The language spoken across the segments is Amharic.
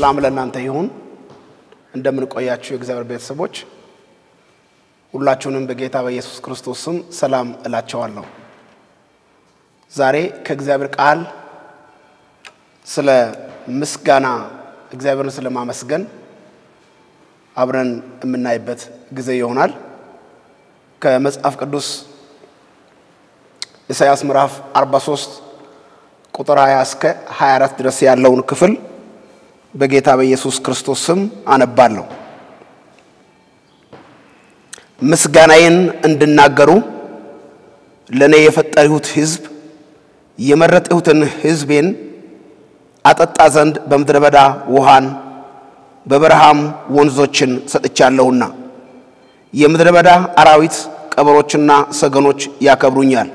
ሰላም ለእናንተ ይሁን። እንደምንቆያችሁ የእግዚአብሔር ቤተሰቦች ሁላችሁንም በጌታ በኢየሱስ ክርስቶስ ስም ሰላም እላቸዋለሁ። ዛሬ ከእግዚአብሔር ቃል ስለ ምስጋና እግዚአብሔርን ስለ ማመስገን አብረን የምናይበት ጊዜ ይሆናል። ከመጽሐፍ ቅዱስ ኢሳያስ ምዕራፍ 43 ቁጥር 20 እስከ 24 ድረስ ያለውን ክፍል በጌታ በኢየሱስ ክርስቶስ ስም አነባለሁ። ምስጋናዬን እንድናገሩ ለእኔ የፈጠርሁት ሕዝብ የመረጥሁትን ሕዝቤን አጠጣ ዘንድ በምድረ በዳ ውሃን በበረሃም ወንዞችን ሰጥቻለሁና የምድረ በዳ አራዊት ቀበሮችና ሰገኖች ያከብሩኛል።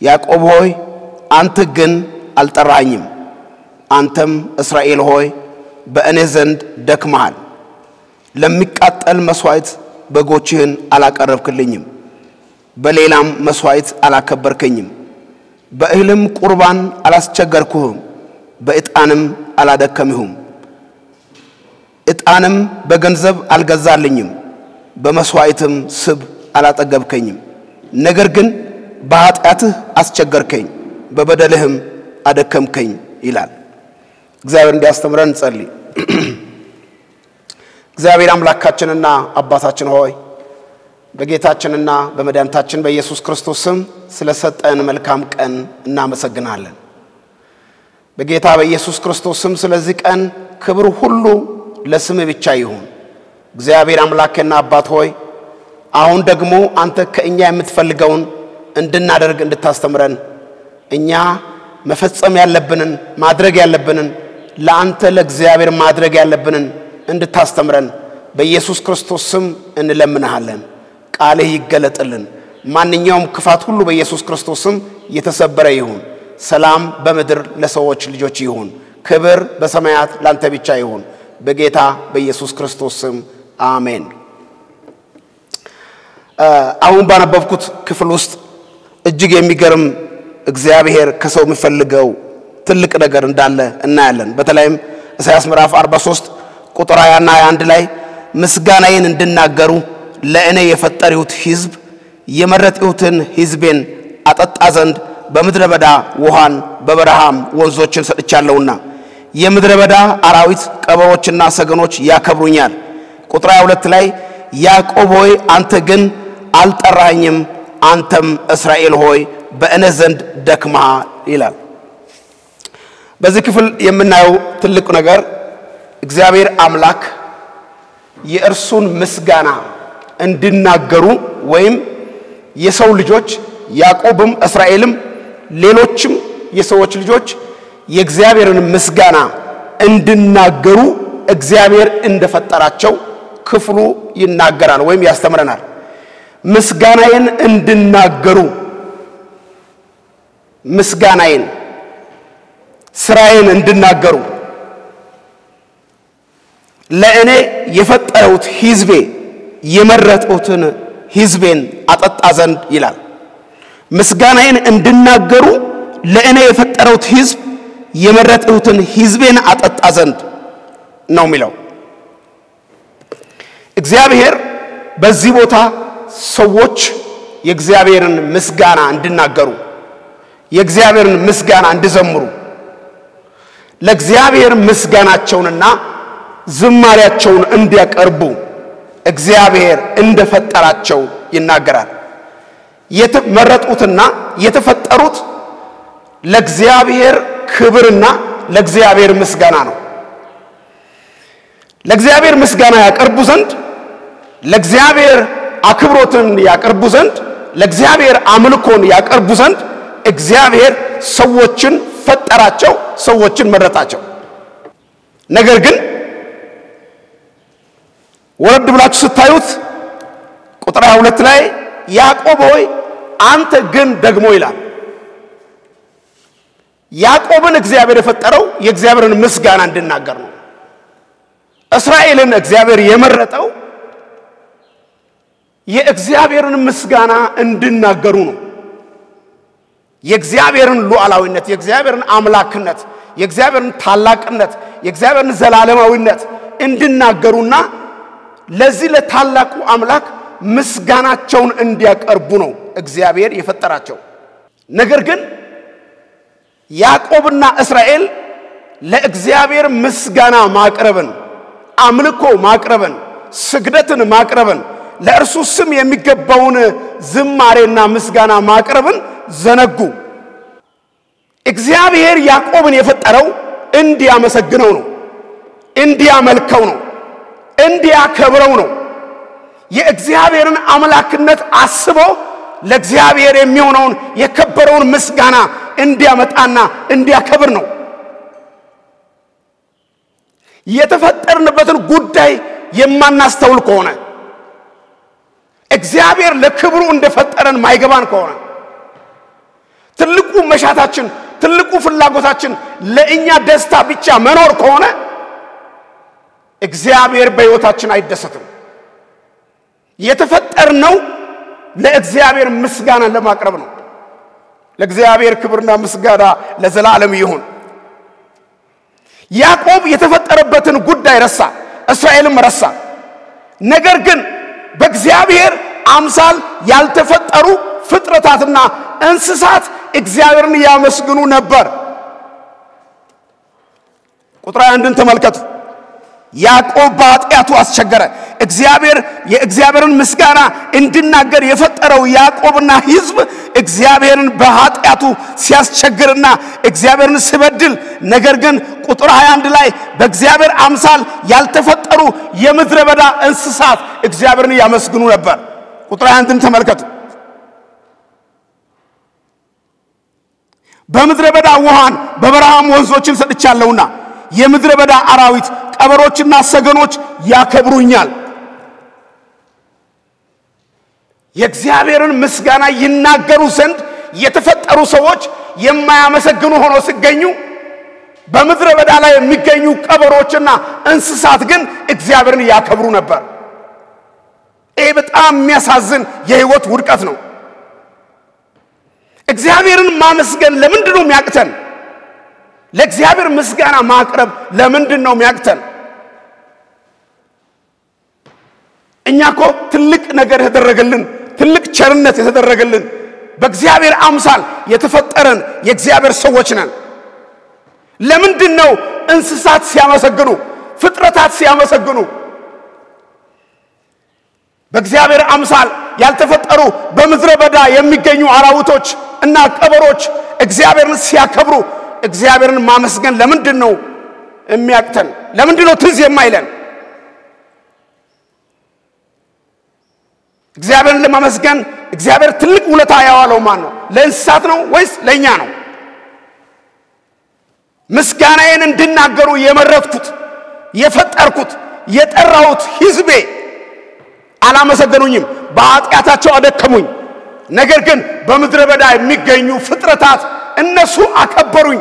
ያዕቆብ ሆይ አንተ ግን አልጠራኸኝም፣ አንተም እስራኤል ሆይ በእኔ ዘንድ ደክመሃል። ለሚቃጠል መሥዋዕት በጎችህን አላቀረብክልኝም፣ በሌላም መሥዋዕት አላከበርከኝም። በእህልም ቁርባን አላስቸገርኩህም፣ በዕጣንም አላደከምሁም። ዕጣንም በገንዘብ አልገዛልኝም፣ በመሥዋዕትም ስብ አላጠገብከኝም። ነገር ግን በኃጢአትህ አስቸገርከኝ፣ በበደልህም አደከምከኝ ይላል። እግዚአብሔር እንዲያስተምረን እንጸልይ። እግዚአብሔር አምላካችንና አባታችን ሆይ በጌታችንና በመድኃኒታችን በኢየሱስ ክርስቶስ ስም ስለሰጠን መልካም ቀን እናመሰግናለን። በጌታ በኢየሱስ ክርስቶስ ስም ስለዚህ ቀን ክብር ሁሉ ለስምህ ብቻ ይሁን። እግዚአብሔር አምላክና አባት ሆይ አሁን ደግሞ አንተ ከእኛ የምትፈልገውን እንድናደርግ እንድታስተምረን እኛ መፈጸም ያለብንን ማድረግ ያለብንን ለአንተ ለእግዚአብሔር ማድረግ ያለብንን እንድታስተምረን በኢየሱስ ክርስቶስ ስም እንለምንሃለን። ቃልህ ይገለጥልን። ማንኛውም ክፋት ሁሉ በኢየሱስ ክርስቶስ ስም የተሰበረ ይሁን። ሰላም በምድር ለሰዎች ልጆች ይሁን። ክብር በሰማያት ላንተ ብቻ ይሁን። በጌታ በኢየሱስ ክርስቶስ ስም አሜን። አሁን ባነበብኩት ክፍል ውስጥ እጅግ የሚገርም እግዚአብሔር ከሰው የሚፈልገው ትልቅ ነገር እንዳለ እናያለን። በተለይም ኢሳያስ ምዕራፍ 43 ቁጥር 20 እና 21 ላይ ምስጋናዬን እንድናገሩ ለእኔ የፈጠርሁት ሕዝብ የመረጥሁትን ሕዝቤን አጠጣ ዘንድ በምድረ በዳ ውሃን በበረሃም ወንዞችን ሰጥቻለሁና የምድረ በዳ አራዊት ቀበሮችና ሰገኖች ያከብሩኛል። ቁጥር 22 ላይ ያዕቆብ ሆይ አንተ ግን አልጠራኸኝም፣ አንተም እስራኤል ሆይ በእኔ ዘንድ ደክመሃል ይላል። በዚህ ክፍል የምናየው ትልቁ ነገር እግዚአብሔር አምላክ የእርሱን ምስጋና እንዲናገሩ ወይም የሰው ልጆች ያዕቆብም እስራኤልም ሌሎችም የሰዎች ልጆች የእግዚአብሔርን ምስጋና እንዲናገሩ እግዚአብሔር እንደፈጠራቸው ክፍሉ ይናገራል ወይም ያስተምረናል። ምስጋናዬን እንዲናገሩ ምስጋናዬን ስራዬን እንዲናገሩ ለእኔ የፈጠረውት ሕዝቤ የመረጡትን ሕዝቤን አጠጣ ዘንድ ይላል። ምስጋናዬን እንዲናገሩ ለእኔ የፈጠረውት ሕዝብ የመረጡትን ሕዝቤን አጠጣ ዘንድ ነው የሚለው። እግዚአብሔር በዚህ ቦታ ሰዎች የእግዚአብሔርን ምስጋና እንዲናገሩ የእግዚአብሔርን ምስጋና እንዲዘምሩ ለእግዚአብሔር ምስጋናቸውንና ዝማሪያቸውን እንዲያቀርቡ እግዚአብሔር እንደፈጠራቸው ይናገራል። የተመረጡትና የተፈጠሩት ለእግዚአብሔር ክብርና ለእግዚአብሔር ምስጋና ነው። ለእግዚአብሔር ምስጋና ያቀርቡ ዘንድ ለእግዚአብሔር አክብሮትን ያቀርቡ ዘንድ ለእግዚአብሔር አምልኮን ያቀርቡ ዘንድ እግዚአብሔር ሰዎችን ፈጠራቸው፣ ሰዎችን መረጣቸው። ነገር ግን ወረድ ብላችሁ ስታዩት ቁጥር 22 ላይ ያዕቆብ ሆይ አንተ ግን ደግሞ ይላል። ያዕቆብን እግዚአብሔር የፈጠረው የእግዚአብሔርን ምስጋና እንዲናገር ነው። እስራኤልን እግዚአብሔር የመረጠው የእግዚአብሔርን ምስጋና እንዲናገሩ ነው። የእግዚአብሔርን ሉዓላዊነት፣ የእግዚአብሔርን አምላክነት፣ የእግዚአብሔርን ታላቅነት የእግዚአብሔርን ዘላለማዊነት እንዲናገሩና ለዚህ ለታላቁ አምላክ ምስጋናቸውን እንዲያቀርቡ ነው እግዚአብሔር የፈጠራቸው። ነገር ግን ያዕቆብና እስራኤል ለእግዚአብሔር ምስጋና ማቅረብን፣ አምልኮ ማቅረብን፣ ስግደትን ማቅረብን፣ ለእርሱ ስም የሚገባውን ዝማሬና ምስጋና ማቅረብን ዘነጉ። እግዚአብሔር ያዕቆብን የፈጠረው እንዲያመሰግነው ነው፣ እንዲያመልከው ነው፣ እንዲያከብረው ነው። የእግዚአብሔርን አምላክነት አስቦ ለእግዚአብሔር የሚሆነውን የከበረውን ምስጋና እንዲያመጣና እንዲያከብር ነው። የተፈጠርንበትን ጉዳይ የማናስተውል ከሆነ እግዚአብሔር ለክብሩ እንደፈጠረን ማይገባን ከሆነ ትልቁ መሻታችን ትልቁ ፍላጎታችን ለእኛ ደስታ ብቻ መኖር ከሆነ እግዚአብሔር በሕይወታችን አይደሰትም። የተፈጠርነው ለእግዚአብሔር ምስጋናን ለማቅረብ ነው። ለእግዚአብሔር ክብርና ምስጋና ለዘላለም ይሁን። ያዕቆብ የተፈጠረበትን ጉዳይ ረሳ፣ እስራኤልም ረሳ። ነገር ግን በእግዚአብሔር አምሳል ያልተፈጠሩ ፍጥረታትና እንስሳት እግዚአብሔርን ያመስግኑ ነበር። ቁጥር አንድን ተመልከቱ። ያዕቆብ በኃጢአቱ አስቸገረ። እግዚአብሔር የእግዚአብሔርን ምስጋና እንዲናገር የፈጠረው ያዕቆብና ሕዝብ እግዚአብሔርን በኃጢአቱ ሲያስቸግርና እግዚአብሔርን ሲበድል፣ ነገር ግን ቁጥር 21 ላይ በእግዚአብሔር አምሳል ያልተፈጠሩ የምድረ በዳ እንስሳት እግዚአብሔርን ያመስግኑ ነበር። ቁጥር 21ን ተመልከቱ። በምድረ በዳ ውሃን በበረሃም ወንዞችን ሰጥቻለሁና የምድረ በዳ አራዊት ቀበሮችና ሰገኖች ያከብሩኛል። የእግዚአብሔርን ምስጋና ይናገሩ ዘንድ የተፈጠሩ ሰዎች የማያመሰግኑ ሆነው ሲገኙ፣ በምድረ በዳ ላይ የሚገኙ ቀበሮችና እንስሳት ግን እግዚአብሔርን ያከብሩ ነበር። ይህ በጣም የሚያሳዝን የህይወት ውድቀት ነው። እግዚአብሔርን ማመስገን ለምንድን ነው የሚያቅተን? ለእግዚአብሔር ምስጋና ማቅረብ ለምንድን ነው የሚያቅተን? እኛ እኮ ትልቅ ነገር የተደረገልን ትልቅ ቸርነት የተደረገልን በእግዚአብሔር አምሳል የተፈጠረን የእግዚአብሔር ሰዎች ነን። ለምንድን ነው እንስሳት ሲያመሰግኑ፣ ፍጥረታት ሲያመሰግኑ፣ በእግዚአብሔር አምሳል ያልተፈጠሩ በምድረ በዳ የሚገኙ አራዊቶች እና ቀበሮች እግዚአብሔርን ሲያከብሩ እግዚአብሔርን ማመስገን ለምንድን ነው የሚያቅተን? ለምንድን ነው ትዝ የማይለን? እግዚአብሔርን ለማመስገን እግዚአብሔር ትልቅ ውለታ ያዋለው ማን ነው? ለእንስሳት ነው ወይስ ለእኛ ነው? ምስጋናዬን እንዲናገሩ የመረጥኩት የፈጠርኩት የጠራሁት ሕዝቤ አላመሰገኑኝም፣ በኃጢአታቸው አደከሙኝ። ነገር ግን በምድረ በዳ የሚገኙ ፍጥረታት እነሱ አከበሩኝ።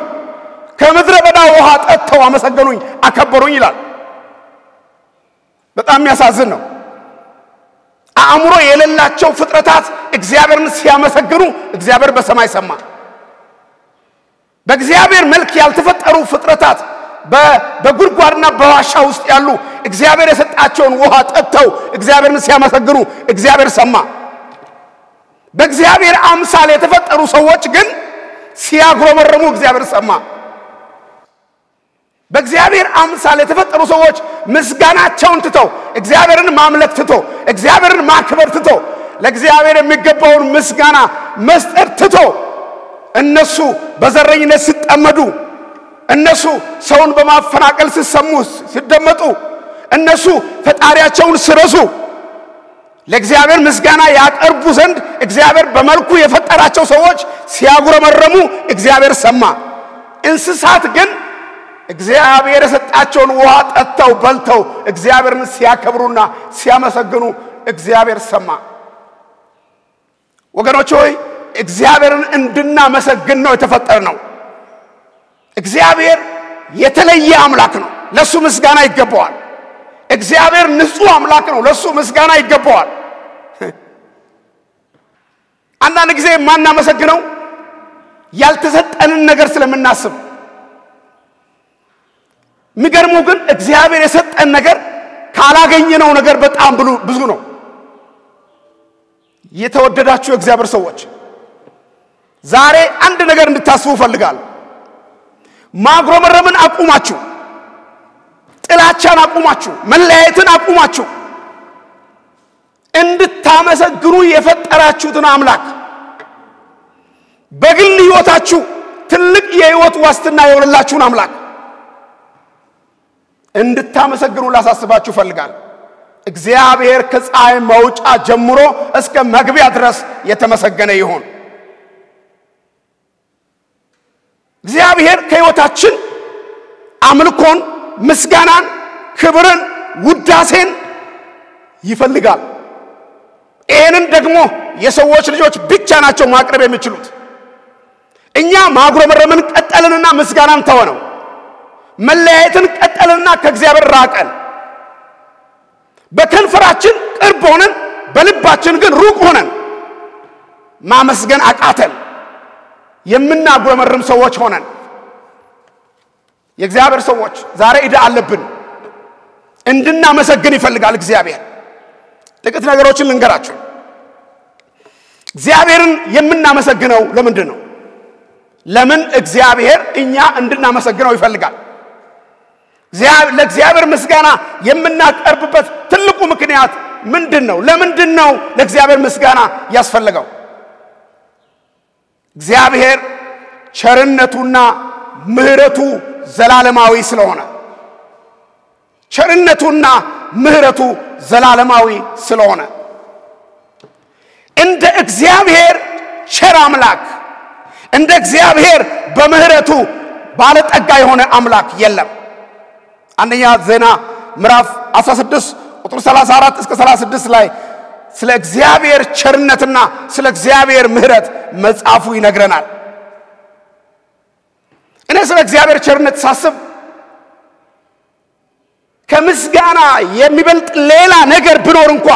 ከምድረ በዳ ውሃ ጠጥተው አመሰገኑኝ፣ አከበሩኝ ይላል። በጣም የሚያሳዝን ነው። አእምሮ የሌላቸው ፍጥረታት እግዚአብሔርን ሲያመሰግኑ እግዚአብሔር በሰማይ ሰማ። በእግዚአብሔር መልክ ያልተፈጠሩ ፍጥረታት በጉድጓድና በዋሻ ውስጥ ያሉ እግዚአብሔር የሰጣቸውን ውሃ ጠጥተው እግዚአብሔርን ሲያመሰግኑ እግዚአብሔር ሰማ። በእግዚአብሔር አምሳል የተፈጠሩ ሰዎች ግን ሲያጉረመረሙ እግዚአብሔር ሰማ። በእግዚአብሔር አምሳል የተፈጠሩ ሰዎች ምስጋናቸውን ትተው እግዚአብሔርን ማምለክ ትቶ እግዚአብሔርን ማክበር ትቶ ለእግዚአብሔር የሚገባውን ምስጋና መስጠት ትቶ እነሱ በዘረኝነት ሲጠመዱ፣ እነሱ ሰውን በማፈናቀል ሲሰሙ ሲደመጡ፣ እነሱ ፈጣሪያቸውን ሲረሱ ለእግዚአብሔር ምስጋና ያቀርቡ ዘንድ እግዚአብሔር በመልኩ የፈጠራቸው ሰዎች ሲያጉረመረሙ እግዚአብሔር ሰማ። እንስሳት ግን እግዚአብሔር የሰጣቸውን ውሃ ጠጥተው በልተው እግዚአብሔርን ሲያከብሩና ሲያመሰግኑ እግዚአብሔር ሰማ። ወገኖች ሆይ እግዚአብሔርን እንድናመሰግን ነው የተፈጠር ነው። እግዚአብሔር የተለየ አምላክ ነው፣ ለሱ ምስጋና ይገባዋል። እግዚአብሔር ንጹሕ አምላክ ነው፣ ለሱ ምስጋና ይገባዋል። አንዳንድ ጊዜ የማናመሰግነው ያልተሰጠንን ነገር ስለምናስብ የሚገርመው ግን እግዚአብሔር የሰጠን ነገር ካላገኘነው ነገር በጣም ብዙ ነው። የተወደዳችሁ የእግዚአብሔር ሰዎች ዛሬ አንድ ነገር እንድታስቡ እፈልጋለሁ። ማጉረመረምን አቁማችሁ፣ ጥላቻን አቁማችሁ፣ መለያየትን አቁማችሁ እንድታመሰግኑ የፈጠራችሁትን አምላክ በግል ሕይወታችሁ ትልቅ የሕይወት ዋስትና የሆነላችሁን አምላክ እንድታመሰግኑ ላሳስባችሁ እፈልጋለሁ። እግዚአብሔር ከፀሐይ መውጫ ጀምሮ እስከ መግቢያ ድረስ የተመሰገነ ይሁን። እግዚአብሔር ከሕይወታችን አምልኮን፣ ምስጋናን፣ ክብርን፣ ውዳሴን ይፈልጋል። ይህንን ደግሞ የሰዎች ልጆች ብቻ ናቸው ማቅረብ የሚችሉት። እኛ ማጉረመረምን ቀጠልንና ምስጋናን ተወነው። መለያየትን ቀጠልንና ከእግዚአብሔር ራቀን። በከንፈራችን ቅርብ ሆነን በልባችን ግን ሩቅ ሆነን ማመስገን አቃተን። የምናጉረመርም ሰዎች ሆነን የእግዚአብሔር ሰዎች ዛሬ ዕዳ አለብን። እንድናመሰግን ይፈልጋል እግዚአብሔር። ጥቂት ነገሮችን ልንገራችሁ። እግዚአብሔርን የምናመሰግነው ለምንድን ነው? ለምን እግዚአብሔር እኛ እንድናመሰግነው ይፈልጋል? ለእግዚአብሔር ምስጋና የምናቀርብበት ትልቁ ምክንያት ምንድን ነው? ለምንድን ነው ለእግዚአብሔር ምስጋና ያስፈልገው? እግዚአብሔር ቸርነቱና ምሕረቱ ዘላለማዊ ስለሆነ ቸርነቱና ምሕረቱ ዘላለማዊ ስለሆነ እንደ እግዚአብሔር ቸር አምላክ እንደ እግዚአብሔር በምሕረቱ ባለጠጋ የሆነ አምላክ የለም። አንደኛ ዜና ምዕራፍ 16 ቁጥር 34 እስከ 36 ላይ ስለ እግዚአብሔር ቸርነትና ስለ እግዚአብሔር ምሕረት መጽሐፉ ይነግረናል። እኔ ስለ እግዚአብሔር ቸርነት ሳስብ ከምስጋና የሚበልጥ ሌላ ነገር ብኖር እንኳ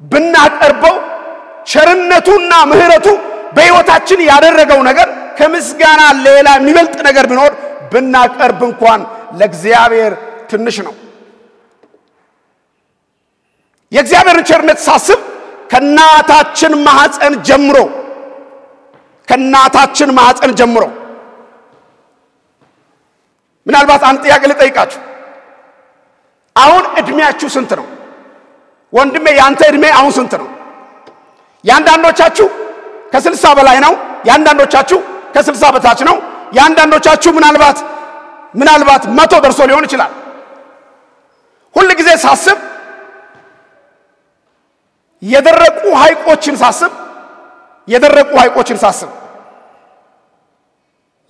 ብናቀርበው ቸርነቱና ምሕረቱ በሕይወታችን ያደረገው ነገር ከምስጋና ሌላ የሚበልጥ ነገር ቢኖር ብናቀርብ እንኳን ለእግዚአብሔር ትንሽ ነው። የእግዚአብሔርን ቸርነት ሳስብ ከእናታችን ማኅፀን ጀምሮ ከእናታችን ማኅፀን ጀምሮ ምናልባት አንድ ጥያቄ ልጠይቃችሁ። አሁን ዕድሜያችሁ ስንት ነው? ወንድሜ የአንተ ዕድሜ አሁን ስንት ነው? የአንዳንዶቻችሁ ከስልሳ በላይ ነው። የአንዳንዶቻችሁ ከስልሳ በታች ነው። የአንዳንዶቻችሁ ምናልባት ምናልባት መቶ ደርሶ ሊሆን ይችላል። ሁል ጊዜ ሳስብ የደረቁ ሐይቆችን ሳስብ የደረቁ ሐይቆችን ሳስብ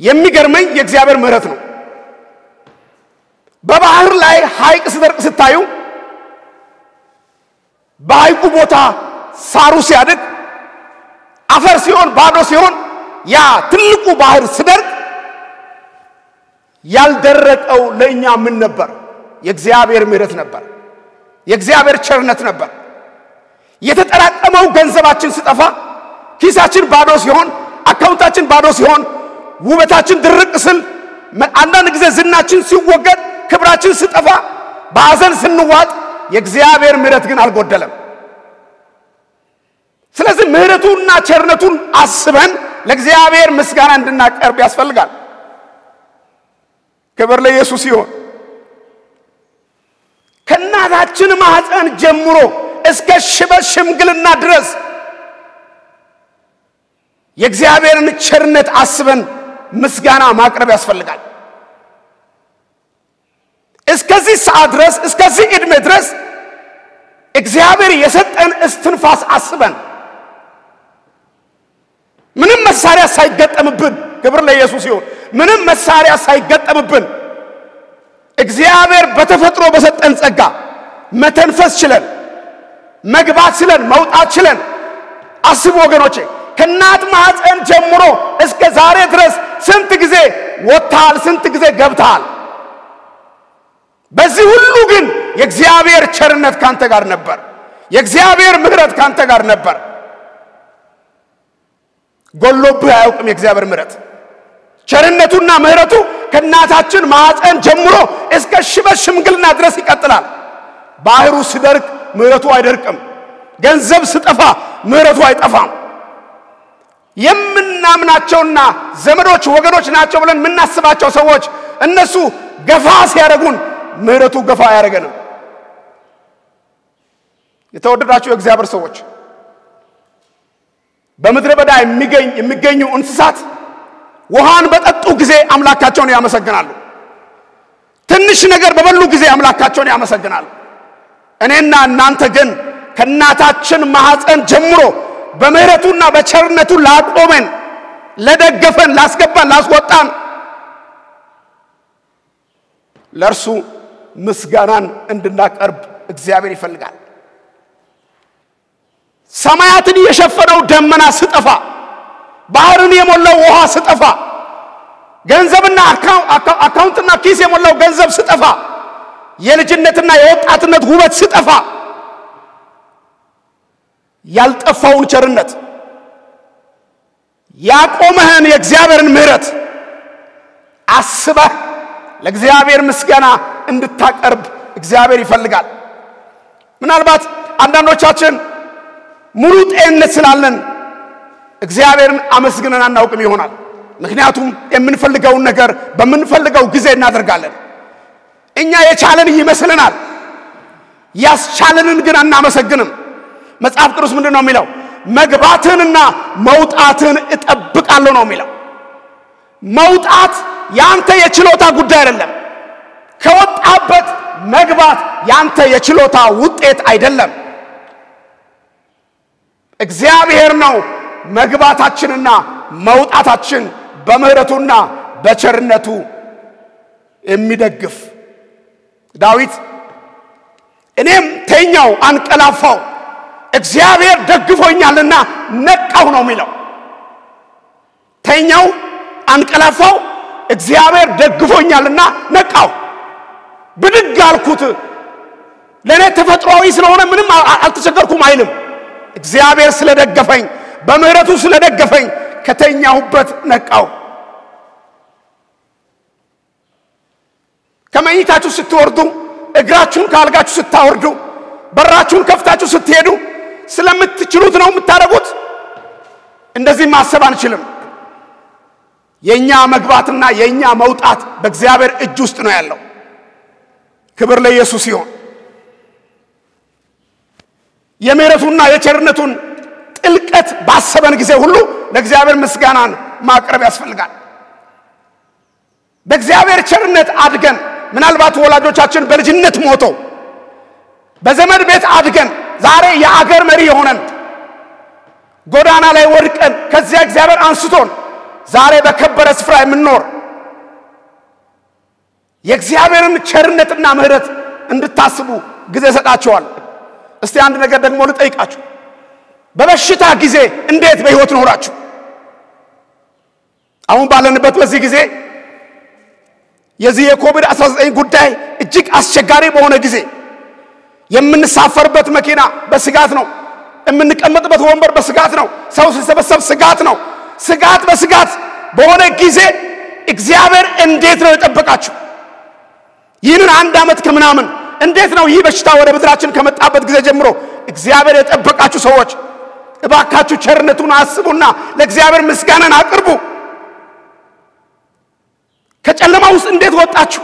የሚገርመኝ የእግዚአብሔር ምሕረት ነው። በባህር ላይ ሐይቅ ሲደርቅ ስታዩ በሐይቁ ቦታ ሳሩ ሲያድግ አፈር ሲሆን ባዶ ሲሆን ያ ትልቁ ባህር ሲደርቅ ያልደረቀው ለእኛ ምን ነበር? የእግዚአብሔር ምሕረት ነበር። የእግዚአብሔር ቸርነት ነበር። የተጠራቀመው ገንዘባችን ሲጠፋ፣ ኪሳችን ባዶ ሲሆን፣ አካውንታችን ባዶ ሲሆን፣ ውበታችን ድርቅ ስል፣ አንዳንድ ጊዜ ዝናችን ሲወገድ፣ ክብራችን ሲጠፋ፣ በሐዘን ስንዋጥ፣ የእግዚአብሔር ምሕረት ግን አልጎደለም። ስለዚህ ምሕረቱንና ቸርነቱን አስበን ለእግዚአብሔር ምስጋና እንድናቀርብ ያስፈልጋል። ክብር ለኢየሱስ ይሁን። ከእናታችን ማኅፀን ጀምሮ እስከ ሽበት ሽምግልና ድረስ የእግዚአብሔርን ቸርነት አስበን ምስጋና ማቅረብ ያስፈልጋል። እስከዚህ ሰዓት ድረስ እስከዚህ ዕድሜ ድረስ እግዚአብሔር የሰጠን እስትንፋስ አስበን ምንም መሳሪያ ሳይገጠምብን፣ ክብር ለኢየሱስ ይሁን። ምንም መሳሪያ ሳይገጠምብን እግዚአብሔር በተፈጥሮ በሰጠን ጸጋ መተንፈስ ችለን መግባት ችለን መውጣት ችለን፣ አስቡ ወገኖቼ፣ ከእናት ማኅፀን ጀምሮ እስከ ዛሬ ድረስ ስንት ጊዜ ወጥተሃል፣ ስንት ጊዜ ገብተሃል። በዚህ ሁሉ ግን የእግዚአብሔር ቸርነት ካንተ ጋር ነበር። የእግዚአብሔር ምሕረት ካንተ ጋር ነበር። ጎሎብህ አያውቅም። የእግዚአብሔር ምሕረት ቸርነቱና ምሕረቱ ከእናታችን ማኅፀን ጀምሮ እስከ ሽበት ሽምግልና ድረስ ይቀጥላል። ባህሩ ሲደርቅ ምሕረቱ አይደርቅም። ገንዘብ ስጠፋ ምሕረቱ አይጠፋም። የምናምናቸውና ዘመዶች ወገኖች ናቸው ብለን የምናስባቸው ሰዎች እነሱ ገፋ ሲያደርጉን ምሕረቱ ገፋ አያደርገንም። የተወደዳቸው የእግዚአብሔር ሰዎች በምድረ በዳ የሚገኙ እንስሳት ውሃን በጠጡ ጊዜ አምላካቸውን ያመሰግናሉ። ትንሽ ነገር በበሉ ጊዜ አምላካቸውን ያመሰግናሉ። እኔና እናንተ ግን ከእናታችን ማኅፀን ጀምሮ በምሕረቱና በቸርነቱ ላቆመን፣ ለደገፈን፣ ላስገባን፣ ላስወጣን ለእርሱ ምስጋናን እንድናቀርብ እግዚአብሔር ይፈልጋል። ሰማያትን የሸፈነው ደመና ስጠፋ፣ ባህርን የሞላው ውሃ ስጠፋ፣ ገንዘብና አካውንትና ኪስ የሞላው ገንዘብ ስጠፋ፣ የልጅነትና የወጣትነት ውበት ስጠፋ ያልጠፋውን ቸርነት ያቆመህን የእግዚአብሔርን ምሕረት አስበህ ለእግዚአብሔር ምስጋና እንድታቀርብ እግዚአብሔር ይፈልጋል። ምናልባት አንዳንዶቻችን ሙሉ ጤንነት ስላለን እግዚአብሔርን አመስግነን አናውቅም ይሆናል። ምክንያቱም የምንፈልገውን ነገር በምንፈልገው ጊዜ እናደርጋለን። እኛ የቻለን ይመስልናል፣ ያስቻለንን ግን አናመሰግንም። መጽሐፍ ቅዱስ ምንድን ነው የሚለው? መግባትንና መውጣትን እጠብቃለሁ ነው የሚለው። መውጣት ያንተ የችሎታ ጉዳይ አይደለም። ከወጣበት መግባት ያንተ የችሎታ ውጤት አይደለም። እግዚአብሔር ነው መግባታችንና መውጣታችን በምሕረቱና በቸርነቱ የሚደግፍ። ዳዊት እኔም ተኛው አንቀላፋው እግዚአብሔር ደግፎኛልና ነቃሁ ነው የሚለው። ተኛው አንቀላፋው እግዚአብሔር ደግፎኛልና ነቃሁ። ብድግ አልኩት። ለእኔ ተፈጥሯዊ ስለሆነ ምንም አልተቸገርኩም አይልም። እግዚአብሔር ስለደገፈኝ፣ በምሕረቱ ስለደገፈኝ ከተኛሁበት ነቃሁ። ከመኝታችሁ ስትወርዱ፣ እግራችሁን ከአልጋችሁ ስታወርዱ፣ በራችሁን ከፍታችሁ ስትሄዱ ስለምትችሉት ነው የምታደርጉት። እንደዚህ ማሰብ አንችልም። የኛ መግባትና የኛ መውጣት በእግዚአብሔር እጅ ውስጥ ነው ያለው። ክብር ለኢየሱስ ይሁን። የምሕረቱና የቸርነቱን ጥልቀት ባሰበን ጊዜ ሁሉ ለእግዚአብሔር ምስጋናን ማቅረብ ያስፈልጋል። በእግዚአብሔር ቸርነት አድገን ምናልባት ወላጆቻችን በልጅነት ሞተው በዘመድ ቤት አድገን ዛሬ የአገር መሪ የሆነን ጎዳና ላይ ወድቀን ከዚያ እግዚአብሔር አንስቶን ዛሬ በከበረ ስፍራ የምንኖር የእግዚአብሔርን ቸርነትና ምሕረት እንድታስቡ ጊዜ ሰጣቸዋል። እስቲ አንድ ነገር ደግሞ ልጠይቃችሁ። በበሽታ ጊዜ እንዴት በሕይወት ኖራችሁ? አሁን ባለንበት በዚህ ጊዜ የዚህ የኮቪድ 19 ጉዳይ እጅግ አስቸጋሪ በሆነ ጊዜ የምንሳፈርበት መኪና በስጋት ነው። የምንቀመጥበት ወንበር በስጋት ነው። ሰው ሲሰበሰብ ስጋት ነው። ስጋት በስጋት በሆነ ጊዜ እግዚአብሔር እንዴት ነው የጠበቃችሁ? ይህንን አንድ ዓመት ከምናምን እንዴት ነው ይህ በሽታ ወደ ምድራችን ከመጣበት ጊዜ ጀምሮ እግዚአብሔር የጠበቃችሁ ሰዎች እባካችሁ ቸርነቱን አስቡና ለእግዚአብሔር ምስጋናን አቅርቡ። ከጨለማ ውስጥ እንዴት ወጣችሁ?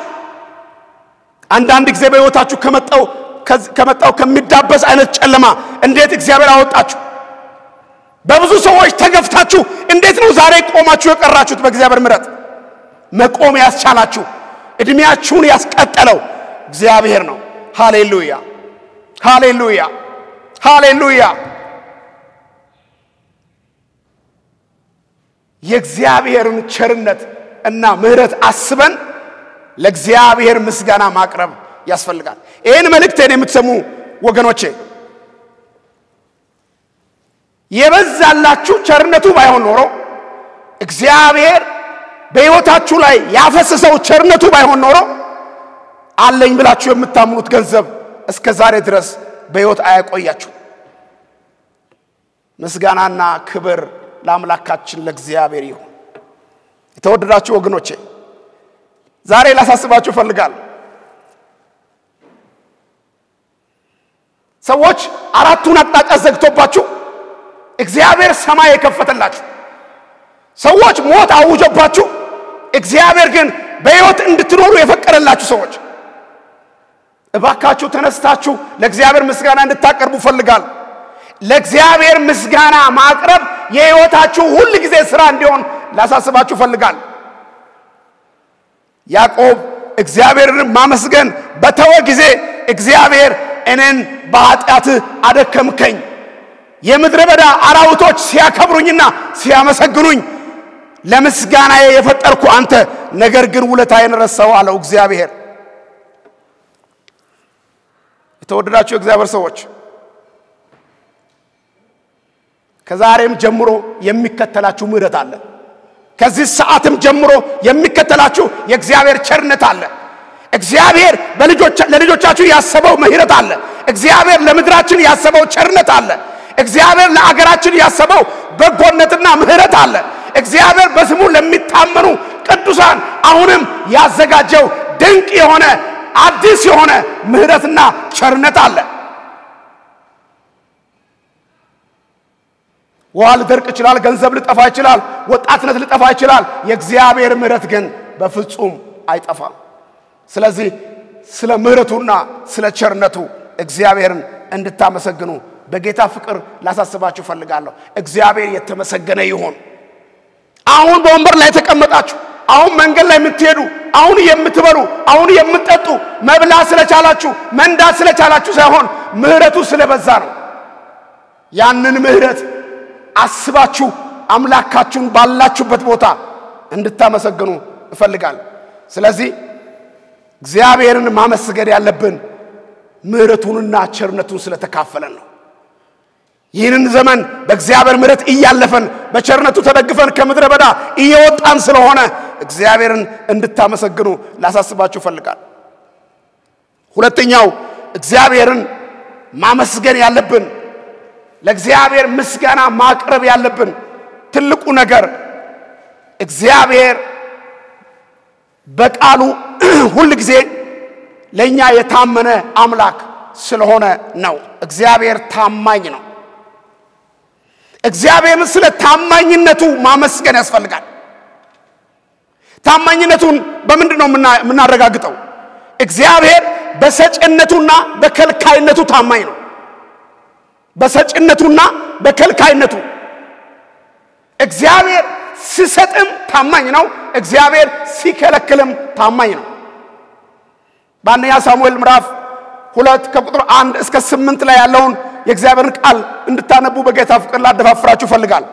አንዳንድ ጊዜ በሕይወታችሁ ከመጣው ከመጣው ከሚዳበስ አይነት ጨለማ እንዴት እግዚአብሔር አወጣችሁ? በብዙ ሰዎች ተገፍታችሁ እንዴት ነው ዛሬ ቆማችሁ የቀራችሁት? በእግዚአብሔር ምሕረት መቆም ያስቻላችሁ እድሜያችሁን ያስቀጠለው እግዚአብሔር ነው። ሃሌሉያ፣ ሃሌሉያ፣ ሃሌሉያ። የእግዚአብሔርን ቸርነት እና ምሕረት አስበን ለእግዚአብሔር ምስጋና ማቅረብ ያስፈልጋል። ይህን መልእክቴን የምትሰሙ ወገኖቼ የበዛላችሁ ቸርነቱ ባይሆን ኖሮ እግዚአብሔር በሕይወታችሁ ላይ ያፈሰሰው ቸርነቱ ባይሆን ኖሮ አለኝ ብላችሁ የምታምኑት ገንዘብ እስከ ዛሬ ድረስ በሕይወት አያቆያችሁ። ምስጋናና ክብር ለአምላካችን ለእግዚአብሔር ይሁን። የተወደዳችሁ ወገኖቼ ዛሬ ላሳስባችሁ እፈልጋለሁ። ሰዎች አራቱን አቅጣጫ ዘግቶባችሁ እግዚአብሔር ሰማይ የከፈተላችሁ ሰዎች ሞት አውጆባችሁ እግዚአብሔር ግን በሕይወት እንድትኖሩ የፈቀደላችሁ ሰዎች እባካችሁ ተነስታችሁ ለእግዚአብሔር ምስጋና እንድታቀርቡ ፈልጋል። ለእግዚአብሔር ምስጋና ማቅረብ የሕይወታችሁ ሁል ጊዜ ሥራ እንዲሆን ላሳስባችሁ ፈልጋል። ያዕቆብ እግዚአብሔርን ማመስገን በተወ ጊዜ እግዚአብሔር እኔን በኃጢአትህ አደከምከኝ፣ የምድረ በዳ አራዊቶች ሲያከብሩኝና ሲያመሰግኑኝ ለምስጋናዬ የፈጠርኩ አንተ ነገር ግን ውለታዬን ረሳው አለው እግዚአብሔር። የተወደዳችሁ የእግዚአብሔር ሰዎች ከዛሬም ጀምሮ የሚከተላችሁ ምሕረት አለ። ከዚህ ሰዓትም ጀምሮ የሚከተላችሁ የእግዚአብሔር ቸርነት አለ። እግዚአብሔር ለልጆቻችሁ ያሰበው ምሕረት አለ። እግዚአብሔር ለምድራችን ያሰበው ቸርነት አለ። እግዚአብሔር ለአገራችን ያሰበው በጎነትና ምሕረት አለ። እግዚአብሔር በስሙ ለሚታመኑ ቅዱሳን አሁንም ያዘጋጀው ድንቅ የሆነ አዲስ የሆነ ምሕረትና ቸርነት አለ። ውሃ ሊደርቅ ይችላል። ገንዘብ ሊጠፋ ይችላል። ወጣትነት ሊጠፋ ይችላል። የእግዚአብሔር ምሕረት ግን በፍጹም አይጠፋም። ስለዚህ ስለ ምሕረቱና ስለ ቸርነቱ እግዚአብሔርን እንድታመሰግኑ በጌታ ፍቅር ላሳስባችሁ ፈልጋለሁ። እግዚአብሔር የተመሰገነ ይሁን። አሁን በወንበር ላይ የተቀመጣችሁ፣ አሁን መንገድ ላይ የምትሄዱ፣ አሁን የምትበሉ፣ አሁን የምትጠጡ፣ መብላት ስለቻላችሁ መንዳት ስለቻላችሁ ሳይሆን ምሕረቱ ስለበዛ ነው። ያንን ምሕረት አስባችሁ አምላካችሁን ባላችሁበት ቦታ እንድታመሰግኑ እፈልጋለሁ። ስለዚህ እግዚአብሔርን ማመስገን ያለብን ምሕረቱንና ቸርነቱን ስለተካፈለን ነው። ይህንን ዘመን በእግዚአብሔር ምሕረት እያለፈን በቸርነቱ ተደግፈን ከምድረ በዳ እየወጣን ስለሆነ እግዚአብሔርን እንድታመሰግኑ ላሳስባችሁ እፈልጋለሁ። ሁለተኛው እግዚአብሔርን ማመስገን ያለብን ለእግዚአብሔር ምስጋና ማቅረብ ያለብን ትልቁ ነገር እግዚአብሔር በቃሉ ሁል ጊዜ ለእኛ የታመነ አምላክ ስለሆነ ነው። እግዚአብሔር ታማኝ ነው። እግዚአብሔርን ስለ ታማኝነቱ ማመስገን ያስፈልጋል። ታማኝነቱን በምንድን ነው የምናረጋግጠው? እግዚአብሔር በሰጭነቱና በከልካይነቱ ታማኝ ነው። በሰጭነቱና በከልካይነቱ እግዚአብሔር ሲሰጥም ታማኝ ነው። እግዚአብሔር ሲከለክልም ታማኝ ነው። በአንደኛ ሳሙኤል ምዕራፍ ሁለት ከቁጥር አንድ እስከ ስምንት ላይ ያለውን የእግዚአብሔርን ቃል እንድታነቡ በጌታ ፍቅር ላደፋፍራችሁ እፈልጋል።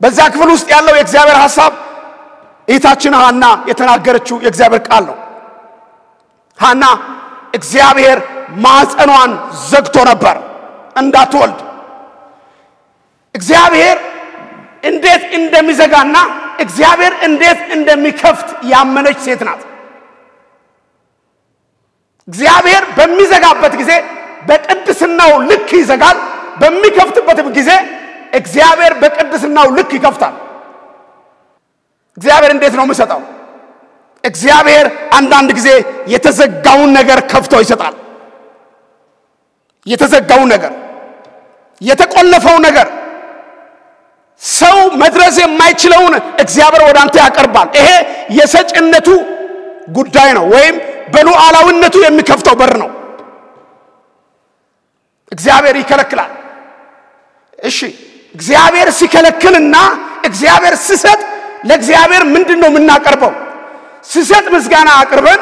በዛ ክፍል ውስጥ ያለው የእግዚአብሔር ሐሳብ እህታችን ሐና የተናገረችው የእግዚአብሔር ቃል ነው። ሐና እግዚአብሔር ማኅፀኗን ዘግቶ ነበር እንዳትወልድ እግዚአብሔር እንዴት እንደሚዘጋና እግዚአብሔር እንዴት እንደሚከፍት ያመነች ሴት ናት። እግዚአብሔር በሚዘጋበት ጊዜ በቅድስናው ልክ ይዘጋል፣ በሚከፍትበትም ጊዜ እግዚአብሔር በቅድስናው ልክ ይከፍታል። እግዚአብሔር እንዴት ነው የሚሰጠው? እግዚአብሔር አንዳንድ ጊዜ የተዘጋውን ነገር ከፍቶ ይሰጣል። የተዘጋውን ነገር የተቆለፈው ነገር ሰው መድረስ የማይችለውን እግዚአብሔር ወደ አንተ ያቀርባል። ይሄ የሰጭነቱ ጉዳይ ነው፣ ወይም በሉዓላዊነቱ የሚከፍተው በር ነው። እግዚአብሔር ይከለክላል። እሺ፣ እግዚአብሔር ሲከለክልና እግዚአብሔር ሲሰጥ ለእግዚአብሔር ምንድን ነው የምናቀርበው? ሲሰጥ ምስጋና አቅርበን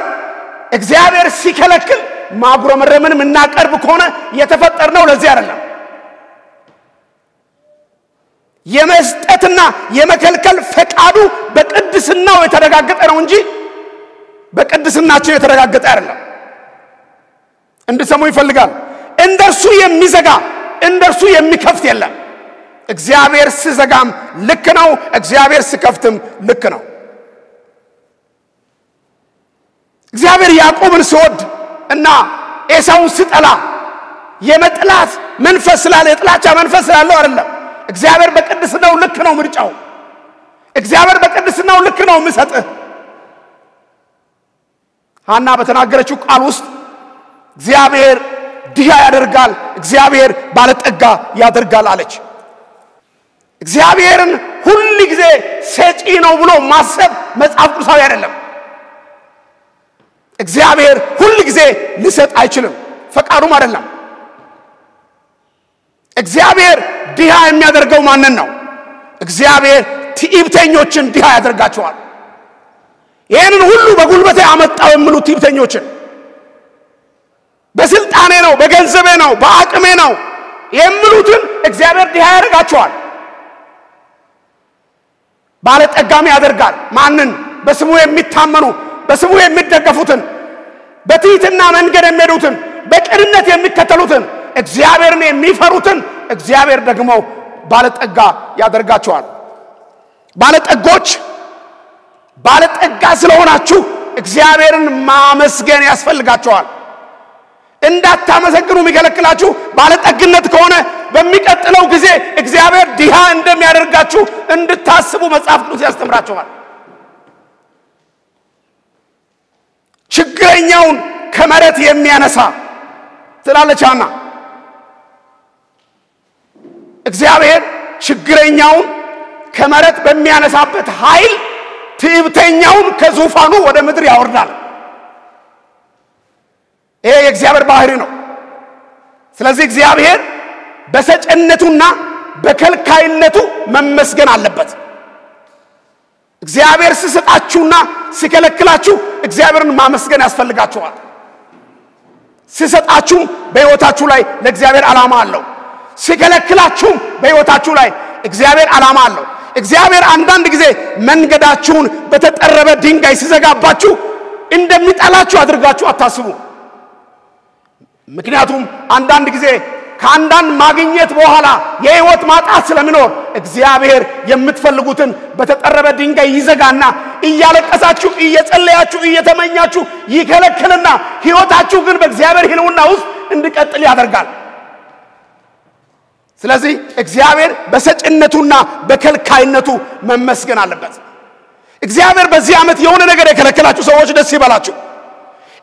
እግዚአብሔር ሲከለክል ማጉረመረምን የምናቀርብ ከሆነ የተፈጠርነው ለዚህ አይደለም። የመስጠትና የመከልከል ፈቃዱ በቅድስናው የተረጋገጠ ነው እንጂ በቅድስናችን የተረጋገጠ አይደለም። እንድሰሙ ይፈልጋል። እንደርሱ የሚዘጋ እንደርሱ የሚከፍት የለም። እግዚአብሔር ሲዘጋም ልክ ነው፣ እግዚአብሔር ሲከፍትም ልክ ነው። እግዚአብሔር ያዕቆብን ሲወድ እና ኤሳውን ሲጠላ የመጥላት መንፈስ ስላለ የጥላቻ መንፈስ ስላለው አይደለም። እግዚአብሔር በቅድስናው ልክ ነው ምርጫው። እግዚአብሔር በቅድስናው ልክ ነው የሚሰጥህ። ሐና በተናገረችው ቃል ውስጥ እግዚአብሔር ድሃ ያደርጋል፣ እግዚአብሔር ባለጠጋ ያደርጋል አለች። እግዚአብሔርን ሁል ጊዜ ሰጪ ነው ብሎ ማሰብ መጽሐፍ ቅዱሳዊ አይደለም። እግዚአብሔር ሁል ጊዜ ሊሰጥ አይችልም፣ ፈቃዱም አይደለም። እግዚአብሔር ድሃ የሚያደርገው ማንን ነው? እግዚአብሔር ትዕቢተኞችን ድሃ ያደርጋቸዋል። ይህንን ሁሉ በጉልበቴ አመጣው የሚሉ ትዕቢተኞችን በስልጣኔ ነው፣ በገንዘቤ ነው፣ በአቅሜ ነው የሚሉትን እግዚአብሔር ድሃ ያደርጋቸዋል። ባለጠጋም ያደርጋል። ማንን? በስሙ የሚታመኑ በስሙ የሚደገፉትን በትሕትና መንገድ የሚሄዱትን በቅንነት የሚከተሉትን እግዚአብሔርን የሚፈሩትን እግዚአብሔር ደግሞ ባለጠጋ ያደርጋቸዋል። ባለጠጎች ባለጠጋ ስለሆናችሁ እግዚአብሔርን ማመስገን ያስፈልጋቸዋል። እንዳታመሰግኑ የሚከለክላችሁ ባለጠግነት ከሆነ በሚቀጥለው ጊዜ እግዚአብሔር ድሃ እንደሚያደርጋችሁ እንድታስቡ መጽሐፍ ቅዱስ ያስተምራችኋል። ችግረኛውን ከመሬት የሚያነሳ ትላለች ሐና። እግዚአብሔር ችግረኛውን ከመሬት በሚያነሳበት ኃይል ትዕቢተኛውን ከዙፋኑ ወደ ምድር ያወርዳል። ይሄ የእግዚአብሔር ባህሪ ነው። ስለዚህ እግዚአብሔር በሰጭነቱና በከልካይነቱ መመስገን አለበት። እግዚአብሔር ሲሰጣችሁና ሲከለክላችሁ እግዚአብሔርን ማመስገን ያስፈልጋችኋል። ሲሰጣችሁም በሕይወታችሁ ላይ ለእግዚአብሔር ዓላማ አለው። ሲከለክላችሁም በሕይወታችሁ ላይ እግዚአብሔር ዓላማ አለው። እግዚአብሔር አንዳንድ ጊዜ መንገዳችሁን በተጠረበ ድንጋይ ሲዘጋባችሁ እንደሚጠላችሁ አድርጋችሁ አታስቡ። ምክንያቱም አንዳንድ ጊዜ ከአንዳንድ ማግኘት በኋላ የህይወት ማጣት ስለሚኖር እግዚአብሔር የምትፈልጉትን በተጠረበ ድንጋይ ይዘጋና እያለቀሳችሁ እየጸለያችሁ እየተመኛችሁ ይከለክልና ህይወታችሁ ግን በእግዚአብሔር ሕልውና ውስጥ እንዲቀጥል ያደርጋል። ስለዚህ እግዚአብሔር በሰጭነቱና በከልካይነቱ መመስገን አለበት። እግዚአብሔር በዚህ ዓመት የሆነ ነገር የከለከላችሁ ሰዎች ደስ ይበላችሁ።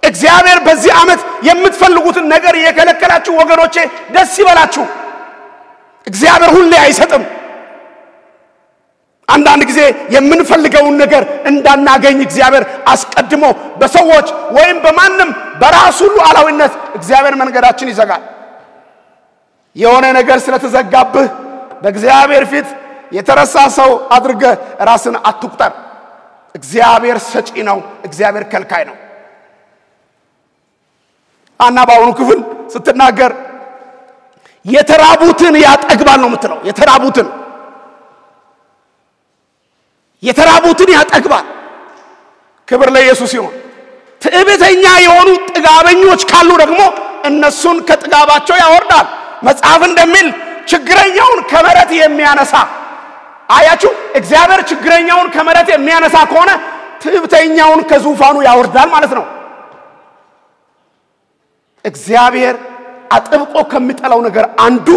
እግዚአብሔር በዚህ ዓመት የምትፈልጉትን ነገር የከለከላችሁ ወገኖቼ ደስ ይበላችሁ። እግዚአብሔር ሁሌ አይሰጥም። አንዳንድ ጊዜ የምንፈልገውን ነገር እንዳናገኝ እግዚአብሔር አስቀድሞ በሰዎች ወይም በማንም በራሱ ሉዓላዊነት እግዚአብሔር መንገዳችን ይዘጋል። የሆነ ነገር ስለተዘጋብህ በእግዚአብሔር ፊት የተረሳ ሰው አድርገህ ራስን አትቁጠር። እግዚአብሔር ሰጪ ነው፣ እግዚአብሔር ከልካይ ነው። ሐና በአሁኑ ክፍል ስትናገር የተራቡትን ያጠግባል ነው የምትለው። የተራቡትን የተራቡትን ያጠግባል። ክብር ለኢየሱስ ይሁን። ትዕቢተኛ የሆኑ ጥጋበኞች ካሉ ደግሞ እነሱን ከጥጋባቸው ያወርዳል። መጽሐፍ እንደሚል ችግረኛውን ከመሬት የሚያነሳ አያችሁ፣ እግዚአብሔር ችግረኛውን ከመሬት የሚያነሳ ከሆነ ትዕቢተኛውን ከዙፋኑ ያወርዳል ማለት ነው። እግዚአብሔር አጥብቆ ከሚጠላው ነገር አንዱ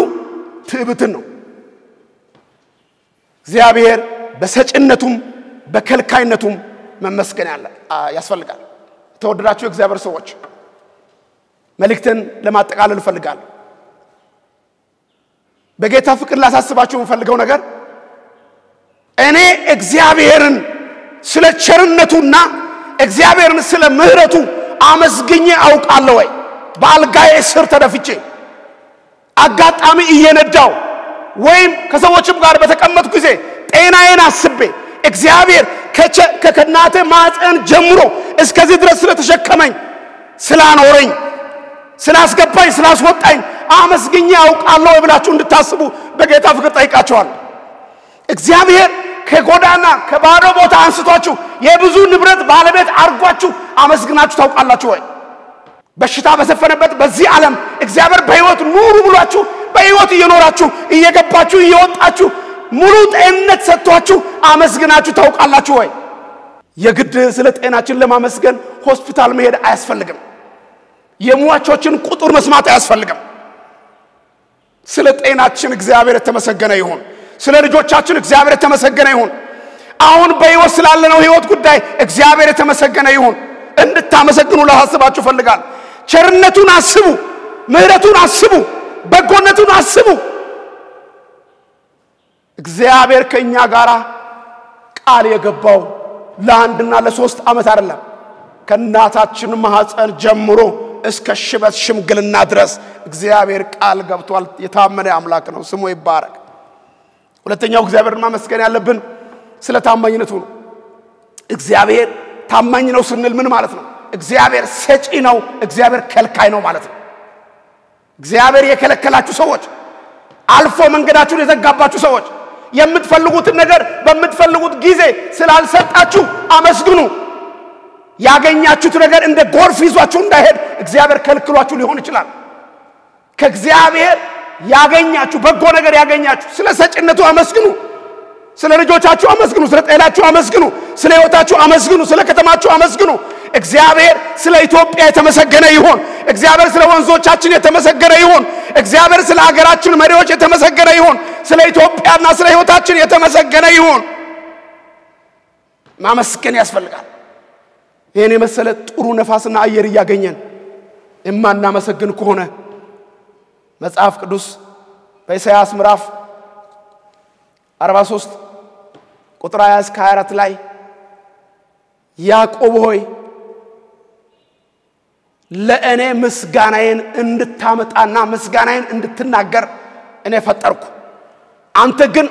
ትዕቢትን ነው። እግዚአብሔር በሰጭነቱም በከልካይነቱም መመስገን ያስፈልጋል። የተወደዳችሁ የእግዚአብሔር ሰዎች መልእክትን ለማጠቃለል እፈልጋለሁ። በጌታ ፍቅር ላሳስባችሁ የምፈልገው ነገር እኔ እግዚአብሔርን ስለ ቸርነቱና እግዚአብሔርን ስለ ምሕረቱ አመስግኜ አውቃለሁ ወይ? በአልጋዬ ስር ተደፍቼ አጋጣሚ እየነዳው ወይም ከሰዎችም ጋር በተቀመጥኩ ጊዜ ጤናዬን አስቤ እግዚአብሔር ከከናቴ ማፀን ጀምሮ እስከዚህ ድረስ ስለተሸከመኝ ስላኖረኝ ስላስገባኝ ስላስወጣኝ አመስግኜ አውቃለሁ ብላችሁ እንድታስቡ በጌታ ፍቅር ጠይቃችኋል። እግዚአብሔር ከጎዳና ከባዶ ቦታ አንስቷችሁ የብዙ ንብረት ባለቤት አድርጓችሁ አመስግናችሁ ታውቃላችሁ ወይ? በሽታ በሰፈነበት በዚህ ዓለም እግዚአብሔር በሕይወት ኑሩ ብሏችሁ በሕይወት እየኖራችሁ እየገባችሁ እየወጣችሁ ሙሉ ጤንነት ሰጥቷችሁ አመስግናችሁ ታውቃላችሁ ወይ? የግድ ስለ ጤናችን ለማመስገን ሆስፒታል መሄድ አያስፈልግም። የሟቾችን ቁጥር መስማት አያስፈልግም። ስለ ጤናችን እግዚአብሔር የተመሰገነ ይሁን። ስለ ልጆቻችን እግዚአብሔር የተመሰገነ ይሁን። አሁን በሕይወት ስላለነው ሕይወት ጉዳይ እግዚአብሔር የተመሰገነ ይሁን። እንድታመሰግኑ ላሳስባችሁ ፈልጋል። ቸርነቱን አስቡ፣ ምሕረቱን አስቡ፣ በጎነቱን አስቡ። እግዚአብሔር ከእኛ ጋር ቃል የገባው ለአንድና ለሶስት ዓመት አይደለም። ከእናታችን ማኅፀን ጀምሮ እስከ ሽበት ሽምግልና ድረስ እግዚአብሔር ቃል ገብቷል። የታመነ አምላክ ነው፣ ስሙ ይባረክ። ሁለተኛው እግዚአብሔርን ማመስገን ያለብን ስለ ታማኝነቱ ነው። እግዚአብሔር ታማኝ ነው ስንል ምን ማለት ነው? እግዚአብሔር ሰጪ ነው፣ እግዚአብሔር ከልካይ ነው ማለት ነው። እግዚአብሔር የከለከላችሁ ሰዎች፣ አልፎ መንገዳችሁን የዘጋባችሁ ሰዎች የምትፈልጉትን ነገር በምትፈልጉት ጊዜ ስላልሰጣችሁ አመስግኑ። ያገኛችሁት ነገር እንደ ጎርፍ ይዟችሁ እንዳይሄድ እግዚአብሔር ከልክሏችሁ ሊሆን ይችላል። ከእግዚአብሔር ያገኛችሁ በጎ ነገር ያገኛችሁ ስለ ሰጭነቱ አመስግኑ። ስለ ልጆቻችሁ አመስግኑ። ስለ ጤናችሁ አመስግኑ። ስለ ሕይወታችሁ አመስግኑ። ስለ ከተማችሁ አመስግኑ። እግዚአብሔር ስለ ኢትዮጵያ የተመሰገነ ይሁን። እግዚአብሔር ስለ ወንዞቻችን የተመሰገነ ይሁን። እግዚአብሔር ስለ ሀገራችን መሪዎች የተመሰገነ ይሁን። ስለ ኢትዮጵያና ስለ ሕይወታችን የተመሰገነ ይሁን። ማመስገን ያስፈልጋል። ይህን የመሰለ ጥሩ ነፋስና አየር እያገኘን የማናመሰግን ከሆነ መጽሐፍ ቅዱስ በኢሳይያስ ምዕራፍ 43 ቁጥር 20 እስከ 24 ላይ ያዕቆብ ሆይ ለእኔ ምስጋናዬን እንድታመጣና ምስጋናዬን እንድትናገር እኔ ፈጠርኩ፣ አንተ ግን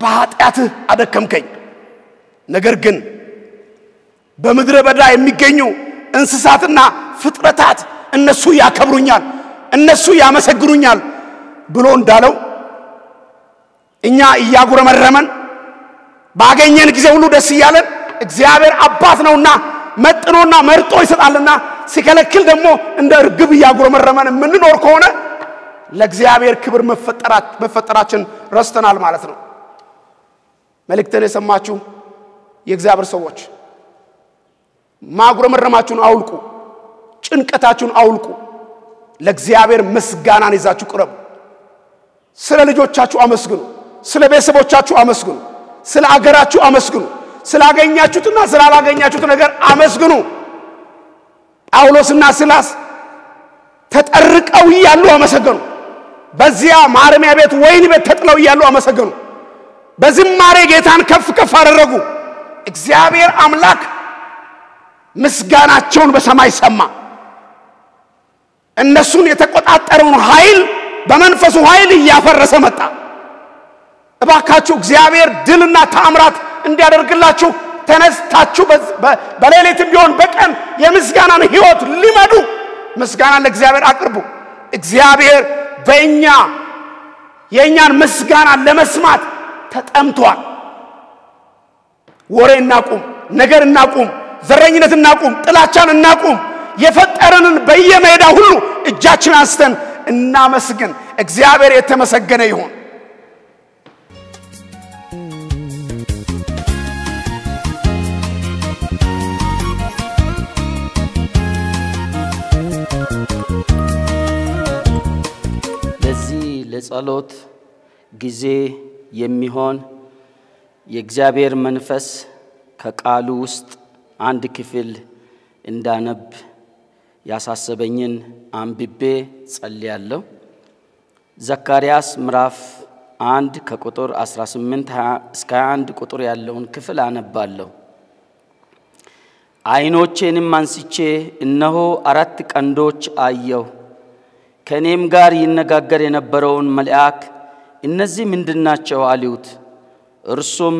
በኃጢአትህ አደከምከኝ። ነገር ግን በምድረ በዳ የሚገኙ እንስሳትና ፍጥረታት እነሱ ያከብሩኛል፣ እነሱ ያመሰግኑኛል ብሎ እንዳለው እኛ እያጉረመረመን ባገኘን ጊዜ ሁሉ ደስ እያለን እግዚአብሔር አባት ነውና መጥኖና መርጦ ይሰጣልና ሲከለክል ደግሞ እንደ እርግብ እያጉረመረመን የምንኖር ከሆነ ለእግዚአብሔር ክብር መፈጠራችን ረስተናል ማለት ነው። መልእክትን የሰማችሁ የእግዚአብሔር ሰዎች ማጉረመረማችሁን አውልቁ፣ ጭንቀታችሁን አውልቁ። ለእግዚአብሔር ምስጋናን ይዛችሁ ቅረቡ። ስለ ልጆቻችሁ አመስግኑ። ስለ ቤተሰቦቻችሁ አመስግኑ። ስለ አገራችሁ አመስግኑ። ስላገኛችሁትና ስላላገኛችሁት ነገር አመስግኑ። ጳውሎስና ሲላስ ተጠርቀው እያሉ አመሰገኑ። በዚያ ማረሚያ ቤት ወይን ቤት ተጥለው እያሉ አመሰገኑ። በዝማሬ ጌታን ከፍ ከፍ አደረጉ። እግዚአብሔር አምላክ ምስጋናቸውን በሰማይ ሰማ። እነሱን የተቆጣጠረውን ኃይል በመንፈሱ ኃይል እያፈረሰ መጣ። እባካችሁ እግዚአብሔር ድልና ተአምራት እንዲያደርግላችሁ ተነስታችሁ በሌሊትም ቢሆን በቀን የምስጋናን ሕይወት ሊመዱ ምስጋናን ለእግዚአብሔር አቅርቡ። እግዚአብሔር በእኛ የእኛን ምስጋና ለመስማት ተጠምቷል። ወሬ እናቁም፣ ነገር እናቁም፣ ዘረኝነት እናቁም፣ ጥላቻን እናቁም። የፈጠረንን በየሜዳ ሁሉ እጃችን አንስተን እናመስግን። እግዚአብሔር የተመሰገነ ይሁን። ለዚህ ለጸሎት ጊዜ የሚሆን የእግዚአብሔር መንፈስ ከቃሉ ውስጥ አንድ ክፍል እንዳነብ ያሳሰበኝን አንብቤ ጸልያለሁ። ዘካርያስ ምዕራፍ አንድ ከቁጥር 18 እስከ 21 ቁጥር ያለውን ክፍል አነባለሁ። ዓይኖቼንም አንስቼ እነሆ አራት ቀንዶች አየሁ። ከእኔም ጋር ይነጋገር የነበረውን መልአክ እነዚህ ምንድናቸው አልሁት። እርሱም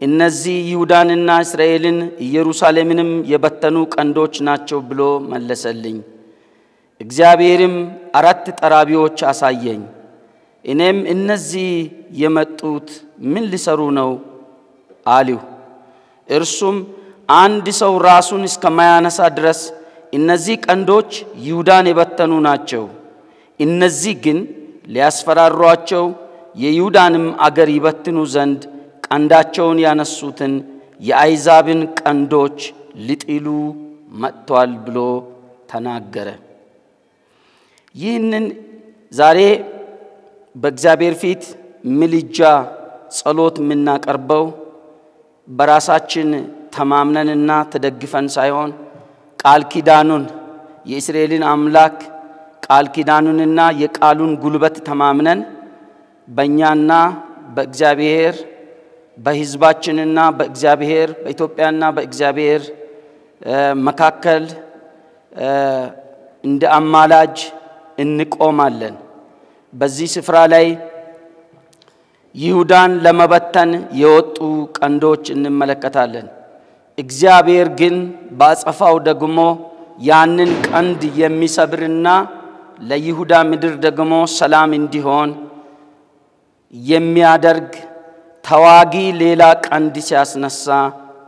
እነዚህ ይሁዳንና እስራኤልን ኢየሩሳሌምንም የበተኑ ቀንዶች ናቸው ብሎ መለሰልኝ። እግዚአብሔርም አራት ጠራቢዎች አሳየኝ። እኔም እነዚህ የመጡት ምን ሊሰሩ ነው አልሁ። እርሱም አንድ ሰው ራሱን እስከማያነሳ ድረስ እነዚህ ቀንዶች ይሁዳን የበተኑ ናቸው። እነዚህ ግን ሊያስፈራሯቸው የይሁዳንም አገር ይበትኑ ዘንድ ቀንዳቸውን ያነሱትን የአይዛብን ቀንዶች ሊጥሉ መጥቷል ብሎ ተናገረ። ይህንን ዛሬ በእግዚአብሔር ፊት ምልጃ ጸሎት የምናቀርበው በራሳችን ተማምነንና ተደግፈን ሳይሆን ቃል ኪዳኑን የእስራኤልን አምላክ ቃል ኪዳኑንና የቃሉን ጉልበት ተማምነን በእኛና በእግዚአብሔር በሕዝባችንና በእግዚአብሔር በኢትዮጵያና በእግዚአብሔር መካከል እንደ አማላጅ እንቆማለን። በዚህ ስፍራ ላይ ይሁዳን ለመበተን የወጡ ቀንዶች እንመለከታለን። እግዚአብሔር ግን በአጸፋው ደግሞ ያንን ቀንድ የሚሰብርና ለይሁዳ ምድር ደግሞ ሰላም እንዲሆን የሚያደርግ ተዋጊ ሌላ ቀንድ ሲያስነሳ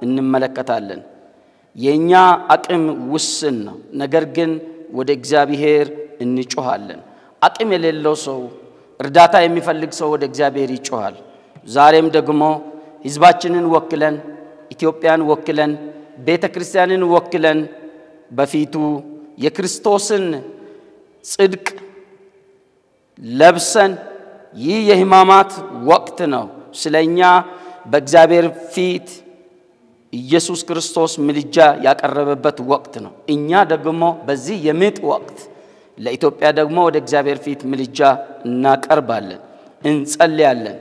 እንመለከታለን። የእኛ አቅም ውስን ነው። ነገር ግን ወደ እግዚአብሔር እንጮኻለን። አቅም የሌለው ሰው እርዳታ የሚፈልግ ሰው ወደ እግዚአብሔር ይጮኻል። ዛሬም ደግሞ ሕዝባችንን ወክለን ኢትዮጵያን ወክለን ቤተ ክርስቲያንን ወክለን በፊቱ የክርስቶስን ጽድቅ ለብሰን ይህ የሕማማት ወቅት ነው። ስለ እኛ በእግዚአብሔር ፊት ኢየሱስ ክርስቶስ ምልጃ ያቀረበበት ወቅት ነው። እኛ ደግሞ በዚህ የምጥ ወቅት ለኢትዮጵያ ደግሞ ወደ እግዚአብሔር ፊት ምልጃ እናቀርባለን፣ እንጸልያለን።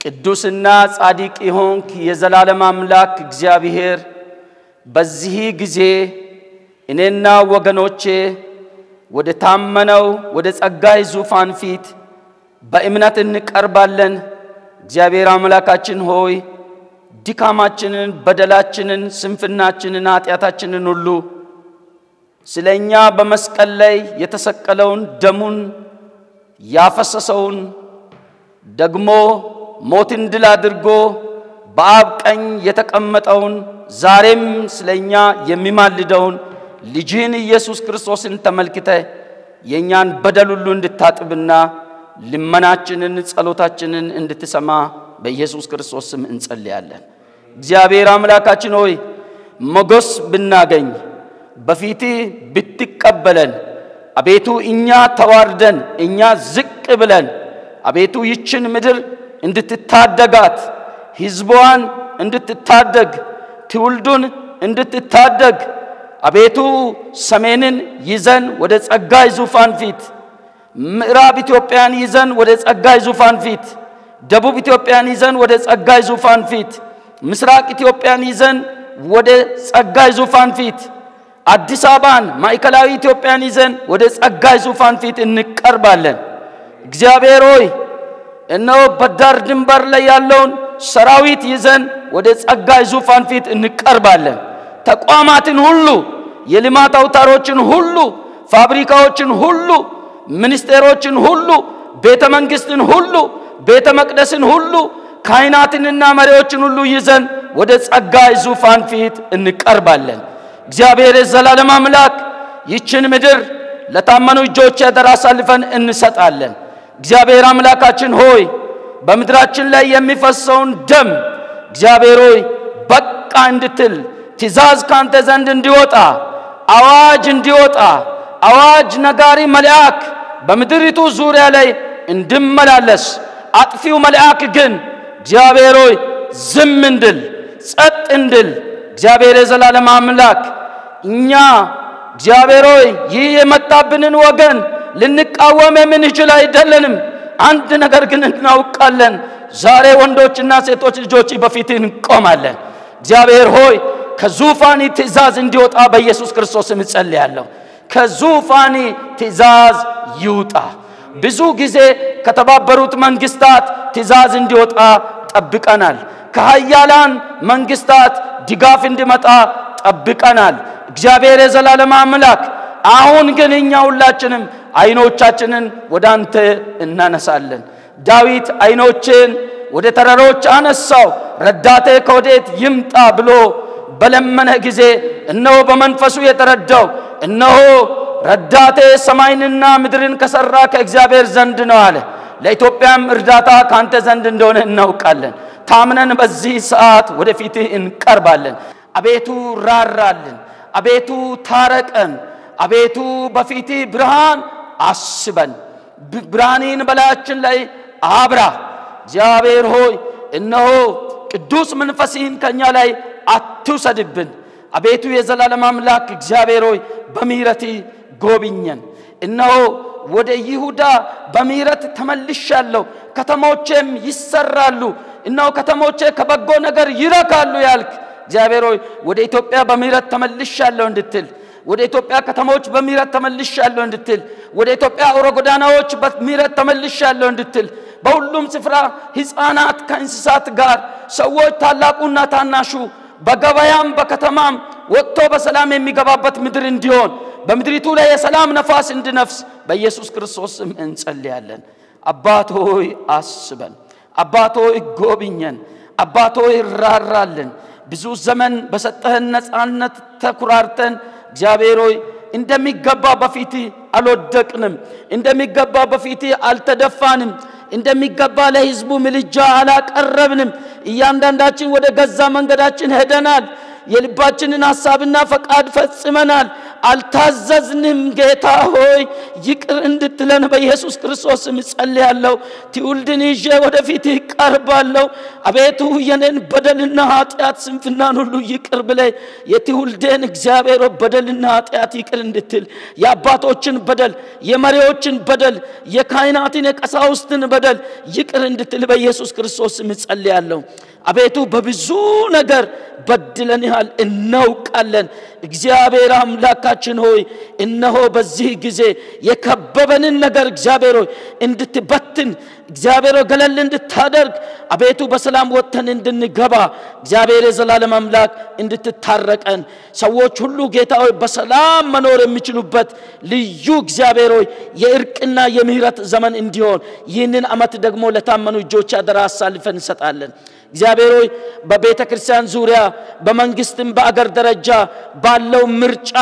ቅዱስና ጻድቅ የሆንክ የዘላለም አምላክ እግዚአብሔር በዚህ ጊዜ እኔና ወገኖቼ ወደ ታመነው ወደ ጸጋይ ዙፋን ፊት በእምነት እንቀርባለን። እግዚአብሔር አምላካችን ሆይ ድካማችንን፣ በደላችንን፣ ስንፍናችንን፣ ኃጢአታችንን ሁሉ ስለ እኛ በመስቀል ላይ የተሰቀለውን ደሙን ያፈሰሰውን ደግሞ ሞትን ድል አድርጎ በአብ ቀኝ የተቀመጠውን ዛሬም ስለ እኛ የሚማልደውን ልጅህን ኢየሱስ ክርስቶስን ተመልክተ የእኛን በደል ሁሉ እንድታጥብና ልመናችንን ጸሎታችንን እንድትሰማ በኢየሱስ ክርስቶስ ስም እንጸልያለን። እግዚአብሔር አምላካችን ሆይ ሞገስ ብናገኝ በፊትህ ብትቀበለን አቤቱ እኛ ተዋርደን እኛ ዝቅ ብለን አቤቱ ይችን ምድር እንድትታደጋት ሕዝቧን እንድትታደግ ትውልዱን እንድትታደግ አቤቱ ሰሜንን ይዘን ወደ ጸጋው ዙፋን ፊት ምዕራብ ኢትዮጵያን ይዘን ወደ ጸጋው ዙፋን ፊት ደቡብ ኢትዮጵያን ይዘን ወደ ጸጋው ዙፋን ፊት ምስራቅ ኢትዮጵያን ይዘን ወደ ጸጋው ዙፋን ፊት አዲስ አበባን ማዕከላዊ ኢትዮጵያን ይዘን ወደ ጸጋው ዙፋን ፊት እንቀርባለን። እግዚአብሔር ሆይ እነሆ በዳር ድንበር ላይ ያለውን ሰራዊት ይዘን ወደ ጸጋይ ዙፋን ፊት እንቀርባለን። ተቋማትን ሁሉ፣ የልማት አውታሮችን ሁሉ፣ ፋብሪካዎችን ሁሉ፣ ሚኒስቴሮችን ሁሉ፣ ቤተ መንግስትን ሁሉ፣ ቤተ መቅደስን ሁሉ፣ ካህናትንና መሪዎችን ሁሉ ይዘን ወደ ጸጋይ ዙፋን ፊት እንቀርባለን። እግዚአብሔር የዘላለም አምላክ ይችን ምድር ለታመኑ እጆች አደራ አሳልፈን እንሰጣለን። እግዚአብሔር አምላካችን ሆይ በምድራችን ላይ የሚፈሰውን ደም እግዚአብሔር ሆይ በቃ እንድትል ትእዛዝ ካንተ ዘንድ እንዲወጣ አዋጅ እንዲወጣ አዋጅ ነጋሪ መልአክ በምድሪቱ ዙሪያ ላይ እንድመላለስ አጥፊው መልአክ ግን እግዚአብሔር ሆይ ዝም እንድል ጸጥ እንድል እግዚአብሔር የዘላለም አምላክ እኛ እግዚአብሔር ሆይ ይህ የመጣብንን ወገን ልንቃወም የምንችል አይደለንም። አንድ ነገር ግን እናውቃለን። ዛሬ ወንዶችና ሴቶች ልጆች በፊት እንቆማለን። እግዚአብሔር ሆይ ከዙፋኒ ትእዛዝ እንዲወጣ በኢየሱስ ክርስቶስም እጸልያለሁ። ከዙፋኒ ትእዛዝ ይውጣ። ብዙ ጊዜ ከተባበሩት መንግስታት ትእዛዝ እንዲወጣ ጠብቀናል። ከሀያላን መንግስታት ድጋፍ እንዲመጣ ጠብቀናል። እግዚአብሔር የዘላለም አምላክ አሁን ግን እኛ ሁላችንም አይኖቻችንን ወደ አንተ እናነሳለን። ዳዊት አይኖችን ወደ ተራሮች አነሳው፣ ረዳቴ ከወዴት ይምጣ ብሎ በለመነ ጊዜ እነሆ በመንፈሱ የተረዳው እነሆ ረዳቴ ሰማይንና ምድርን ከሠራ ከእግዚአብሔር ዘንድ ነው አለ። ለኢትዮጵያም እርዳታ ካንተ ዘንድ እንደሆነ እናውቃለን። ታምነን በዚህ ሰዓት ወደፊትህ እንቀርባለን። አቤቱ ራራልን፣ አቤቱ ታረቀን፣ አቤቱ በፊትህ ብርሃን አስበን፣ ብርሃኔን በላያችን ላይ አብራ። እግዚአብሔር ሆይ እነሆ ቅዱስ መንፈስህን ከእኛ ላይ አትውሰድብን። አቤቱ የዘላለም አምላክ እግዚአብሔር ሆይ በምሕረት ጎብኘን። እነሆ ወደ ይሁዳ በምሕረት ተመልሻለሁ፣ ከተሞቼም ይሰራሉ፣ እነሆ ከተሞቼ ከበጎ ነገር ይረካሉ ያልክ እግዚአብሔር ሆይ ወደ ኢትዮጵያ በምሕረት ተመልሻለሁ እንድትል ወደ ኢትዮጵያ ከተሞች በምሕረት ተመልሻለሁ እንድትል ወደ ኢትዮጵያ አውራ ጎዳናዎች በምሕረት ተመልሻለሁ እንድትል በሁሉም ስፍራ ሕፃናት ከእንስሳት ጋር ሰዎች ታላቁና ታናሹ በገበያም በከተማም ወጥቶ በሰላም የሚገባበት ምድር እንዲሆን በምድሪቱ ላይ የሰላም ነፋስ እንዲነፍስ በኢየሱስ ክርስቶስ ስም እንጸልያለን። አባት ሆይ አስበን፣ አባት ሆይ ጎብኘን፣ አባት ሆይ ራራልን። ብዙ ዘመን በሰጠህን ነፃነት ተኩራርተን እግዚአብሔር ሆይ እንደሚገባ በፊት አልወደቅንም፣ እንደሚገባ በፊት አልተደፋንም፣ እንደሚገባ ለሕዝቡ ምልጃ አላቀረብንም። እያንዳንዳችን ወደ ገዛ መንገዳችን ሄደናል። የልባችንን ሐሳብና ፈቃድ ፈጽመናል። አልታዘዝንም። ጌታ ሆይ ይቅር እንድትለን በኢየሱስ ክርስቶስ ስም ጸልያለሁ። ትውልድን ይዤ ወደፊት ይቀርባለሁ። አቤቱ የኔን በደልና ኃጢአት ስንፍናን ሁሉ ይቅር ብለ የትውልዴን እግዚአብሔር በደልና ኃጢአት ይቅር እንድትል የአባቶችን በደል፣ የመሪዎችን በደል፣ የካህናትን የቀሳውስትን በደል ይቅር እንድትል በኢየሱስ ክርስቶስ ስም ጸልያለሁ። አቤቱ በብዙ ነገር በድለንሃል እናውቃለን። እግዚአብሔር አምላካችን ሆይ እነሆ በዚህ ጊዜ የከበበንን ነገር እግዚአብሔር ሆይ እንድትበትን እግዚአብሔር ገለል እንድታደርግ አቤቱ በሰላም ወጥተን እንድንገባ እግዚአብሔር የዘላለም አምላክ እንድትታረቀን ሰዎች ሁሉ ጌታ ሆይ በሰላም መኖር የሚችሉበት ልዩ እግዚአብሔር ሆይ የእርቅና የምህረት ዘመን እንዲሆን ይህንን ዓመት ደግሞ ለታመኑ እጆች አደራ አሳልፈን እንሰጣለን። እግዚአብሔር ሆይ በቤተ ክርስቲያን ዙሪያ በመንግስትም በአገር ደረጃ ባለው ምርጫ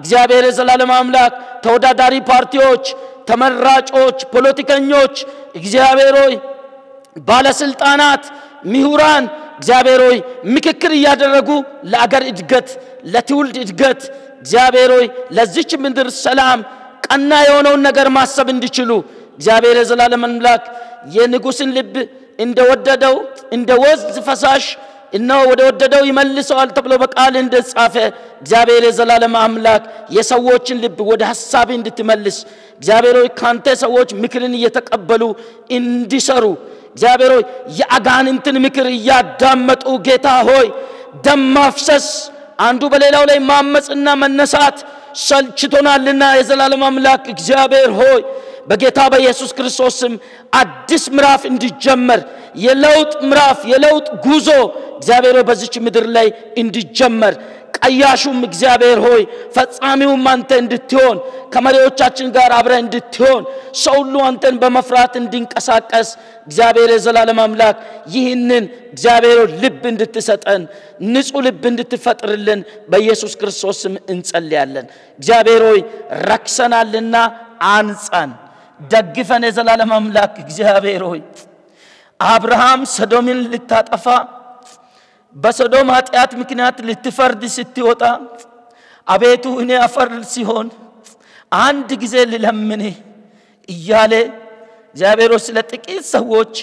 እግዚአብሔር የዘላለም አምላክ ተወዳዳሪ ፓርቲዎች፣ ተመራጮች፣ ፖለቲከኞች እግዚአብሔር ሆይ ባለስልጣናት፣ ምሁራን እግዚአብሔር ሆይ ምክክር እያደረጉ ለአገር እድገት፣ ለትውልድ እድገት እግዚአብሔር ሆይ ለዚች ምድር ሰላም ቀና የሆነውን ነገር ማሰብ እንዲችሉ እግዚአብሔር የዘላለም አምላክ የንጉሥን ልብ እንደወደደው እንደ ወንዝ ፈሳሽ እነሆ ወደ ወደደው ይመልሰዋል ተብሎ በቃል እንደጻፈ እግዚአብሔር የዘላለም አምላክ የሰዎችን ልብ ወደ ሐሳብ እንድትመልስ እግዚአብሔር ሆይ ካንተ ሰዎች ምክርን እየተቀበሉ እንዲሰሩ እግዚአብሔር ሆይ የአጋንንትን ምክር እያዳመጡ ጌታ ሆይ ደም ማፍሰስ አንዱ በሌላው ላይ ማመፅና መነሳት ሰልችቶናልና የዘላለም አምላክ እግዚአብሔር ሆይ በጌታ በኢየሱስ ክርስቶስ ስም አዲስ ምዕራፍ እንዲጀመር የለውጥ ምዕራፍ የለውጥ ጉዞ እግዚአብሔር በዚች ምድር ላይ እንዲጀመር ቀያሹም እግዚአብሔር ሆይ ፈጻሚውም አንተ እንድትሆን ከመሪዎቻችን ጋር አብረ እንድትሆን ሰው ሁሉ አንተን በመፍራት እንዲንቀሳቀስ እግዚአብሔር የዘላለም አምላክ ይህንን እግዚአብሔር ልብ እንድትሰጠን ንጹሕ ልብ እንድትፈጥርልን በኢየሱስ ክርስቶስ እንጸልያለን። እግዚአብሔር ሆይ ረክሰናልና አንጻን፣ ደግፈን የዘላለም አምላክ እግዚአብሔር ሆይ አብርሃም ሰዶምን ልታጠፋ በሰዶም ኃጢአት ምክንያት ልትፈርድ ስትወጣ አቤቱ እኔ አፈር ሲሆን አንድ ጊዜ ልለምን እያለ እግዚአብሔር ስለ ጥቂት ሰዎች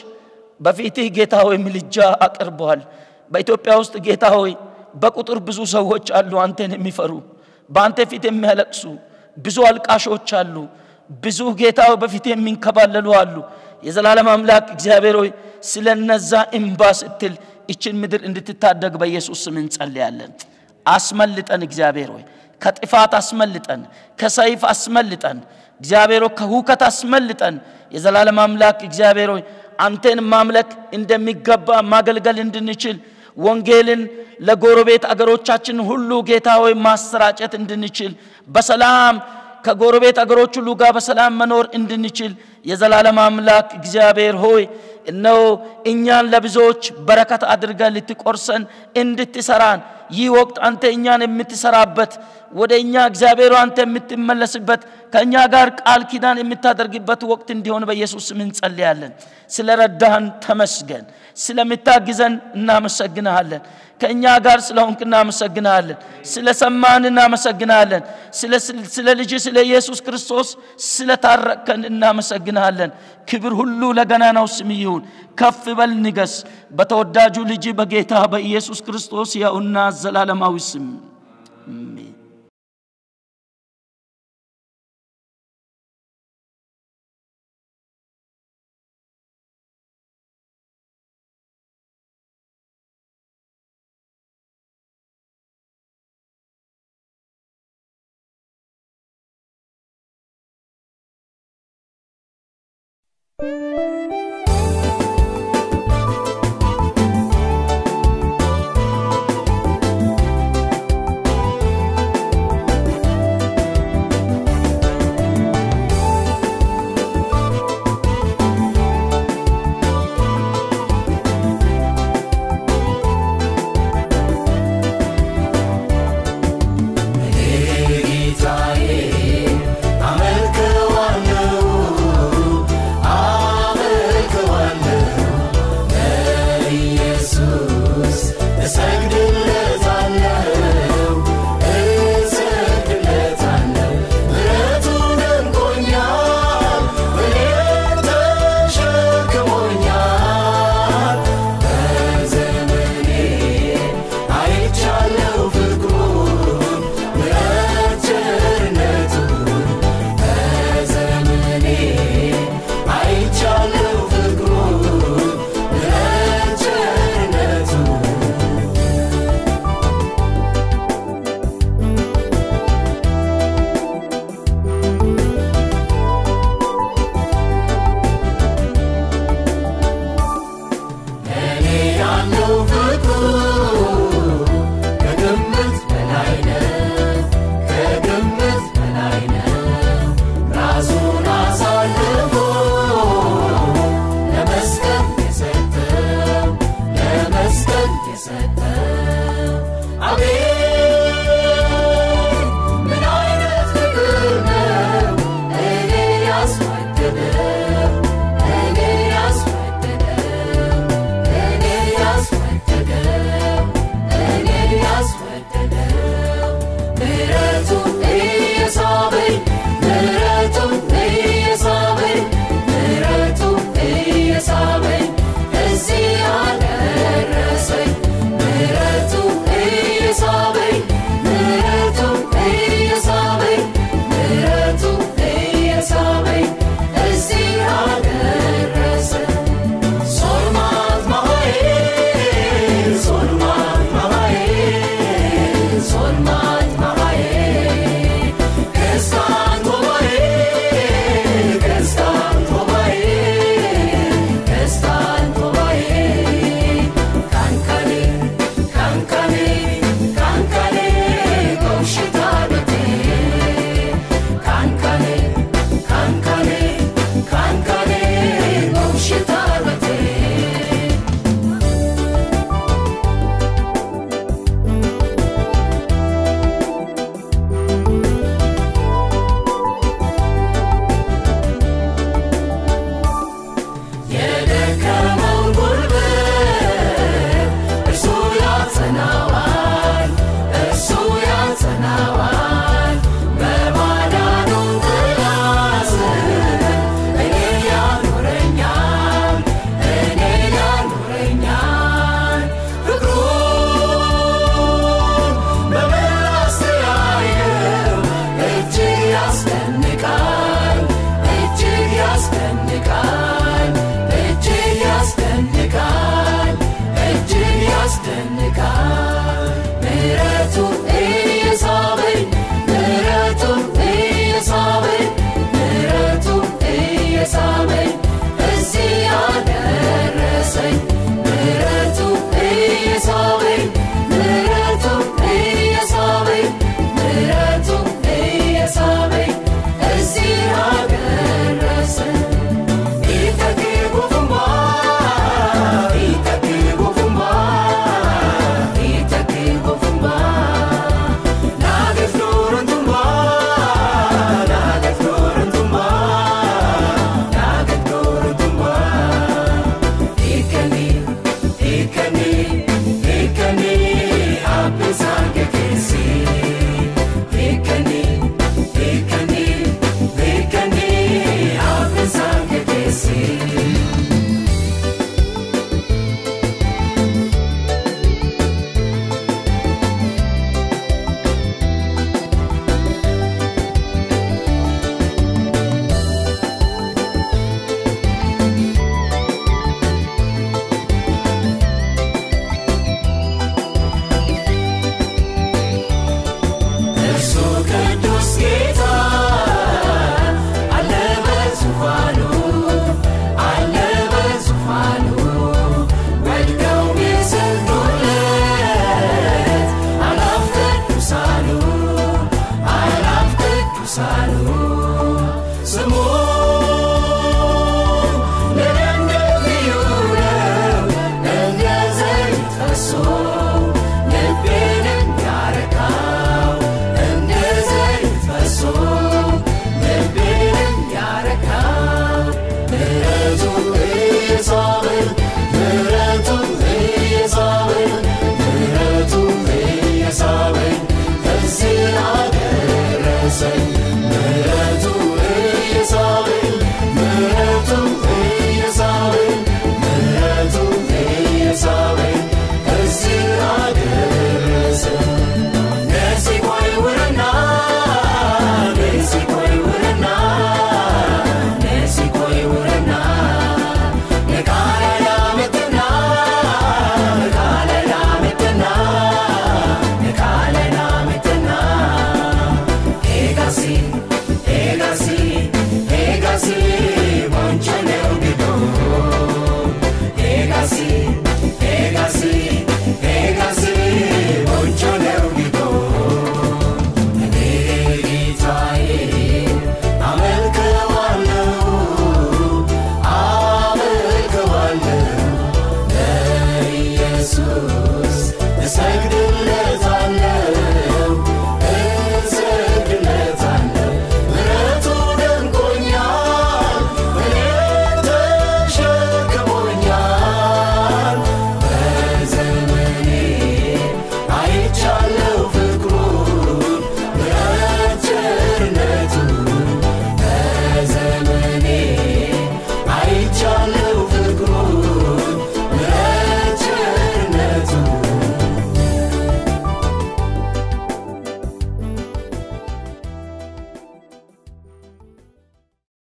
በፊትህ ጌታ ሆይ ምልጃ አቅርበዋል። በኢትዮጵያ ውስጥ ጌታ ሆይ በቁጥር ብዙ ሰዎች አሉ አንተን የሚፈሩ በአንተ ፊት የሚያለቅሱ ብዙ አልቃሾች አሉ። ብዙ ጌታ በፊት የሚንከባለሉ አሉ። የዘላለም አምላክ እግዚአብሔር ሆይ ስለ እነዛ እምባ ስትል ይችን ምድር እንድትታደግ በኢየሱስ ስም እንጸልያለን። አስመልጠን እግዚአብሔር ሆይ ከጥፋት አስመልጠን፣ ከሰይፍ አስመልጠን፣ እግዚአብሔር ከሁከት አስመልጠን። የዘላለም አምላክ እግዚአብሔር ሆይ አንተን ማምለክ እንደሚገባ ማገልገል እንድንችል ወንጌልን ለጎረቤት አገሮቻችን ሁሉ ጌታ ሆይ ማሰራጨት እንድንችል በሰላም ከጎረቤት አገሮች ሁሉ ጋር በሰላም መኖር እንድንችል የዘላለም አምላክ እግዚአብሔር ሆይ እነሆ እኛን ለብዙዎች በረከት አድርገ ልትቆርሰን እንድትሰራን ይህ ወቅት አንተ እኛን የምትሰራበት ወደ እኛ እግዚአብሔሩ አንተ የምትመለስበት ከእኛ ጋር ቃል ኪዳን የምታደርግበት ወቅት እንዲሆን በኢየሱስ ስም እንጸልያለን። ስለ ረዳህን ተመስገን። ስለምታግዘን እናመሰግንሃለን። ከእኛ ጋር ስለሆንክ እናመሰግንሃለን። ስለ ሰማን እናመሰግንሃለን። ስለ ልጅ ስለ ኢየሱስ ክርስቶስ ስለታረቅከን እናመሰግንሃለን። ክብር ሁሉ ለገናናው ስም ይሁን። ከፍ በል ንገስ። በተወዳጁ ልጅ በጌታ በኢየሱስ ክርስቶስ ያውና ዘላለማዊ ስም አሜን። うん。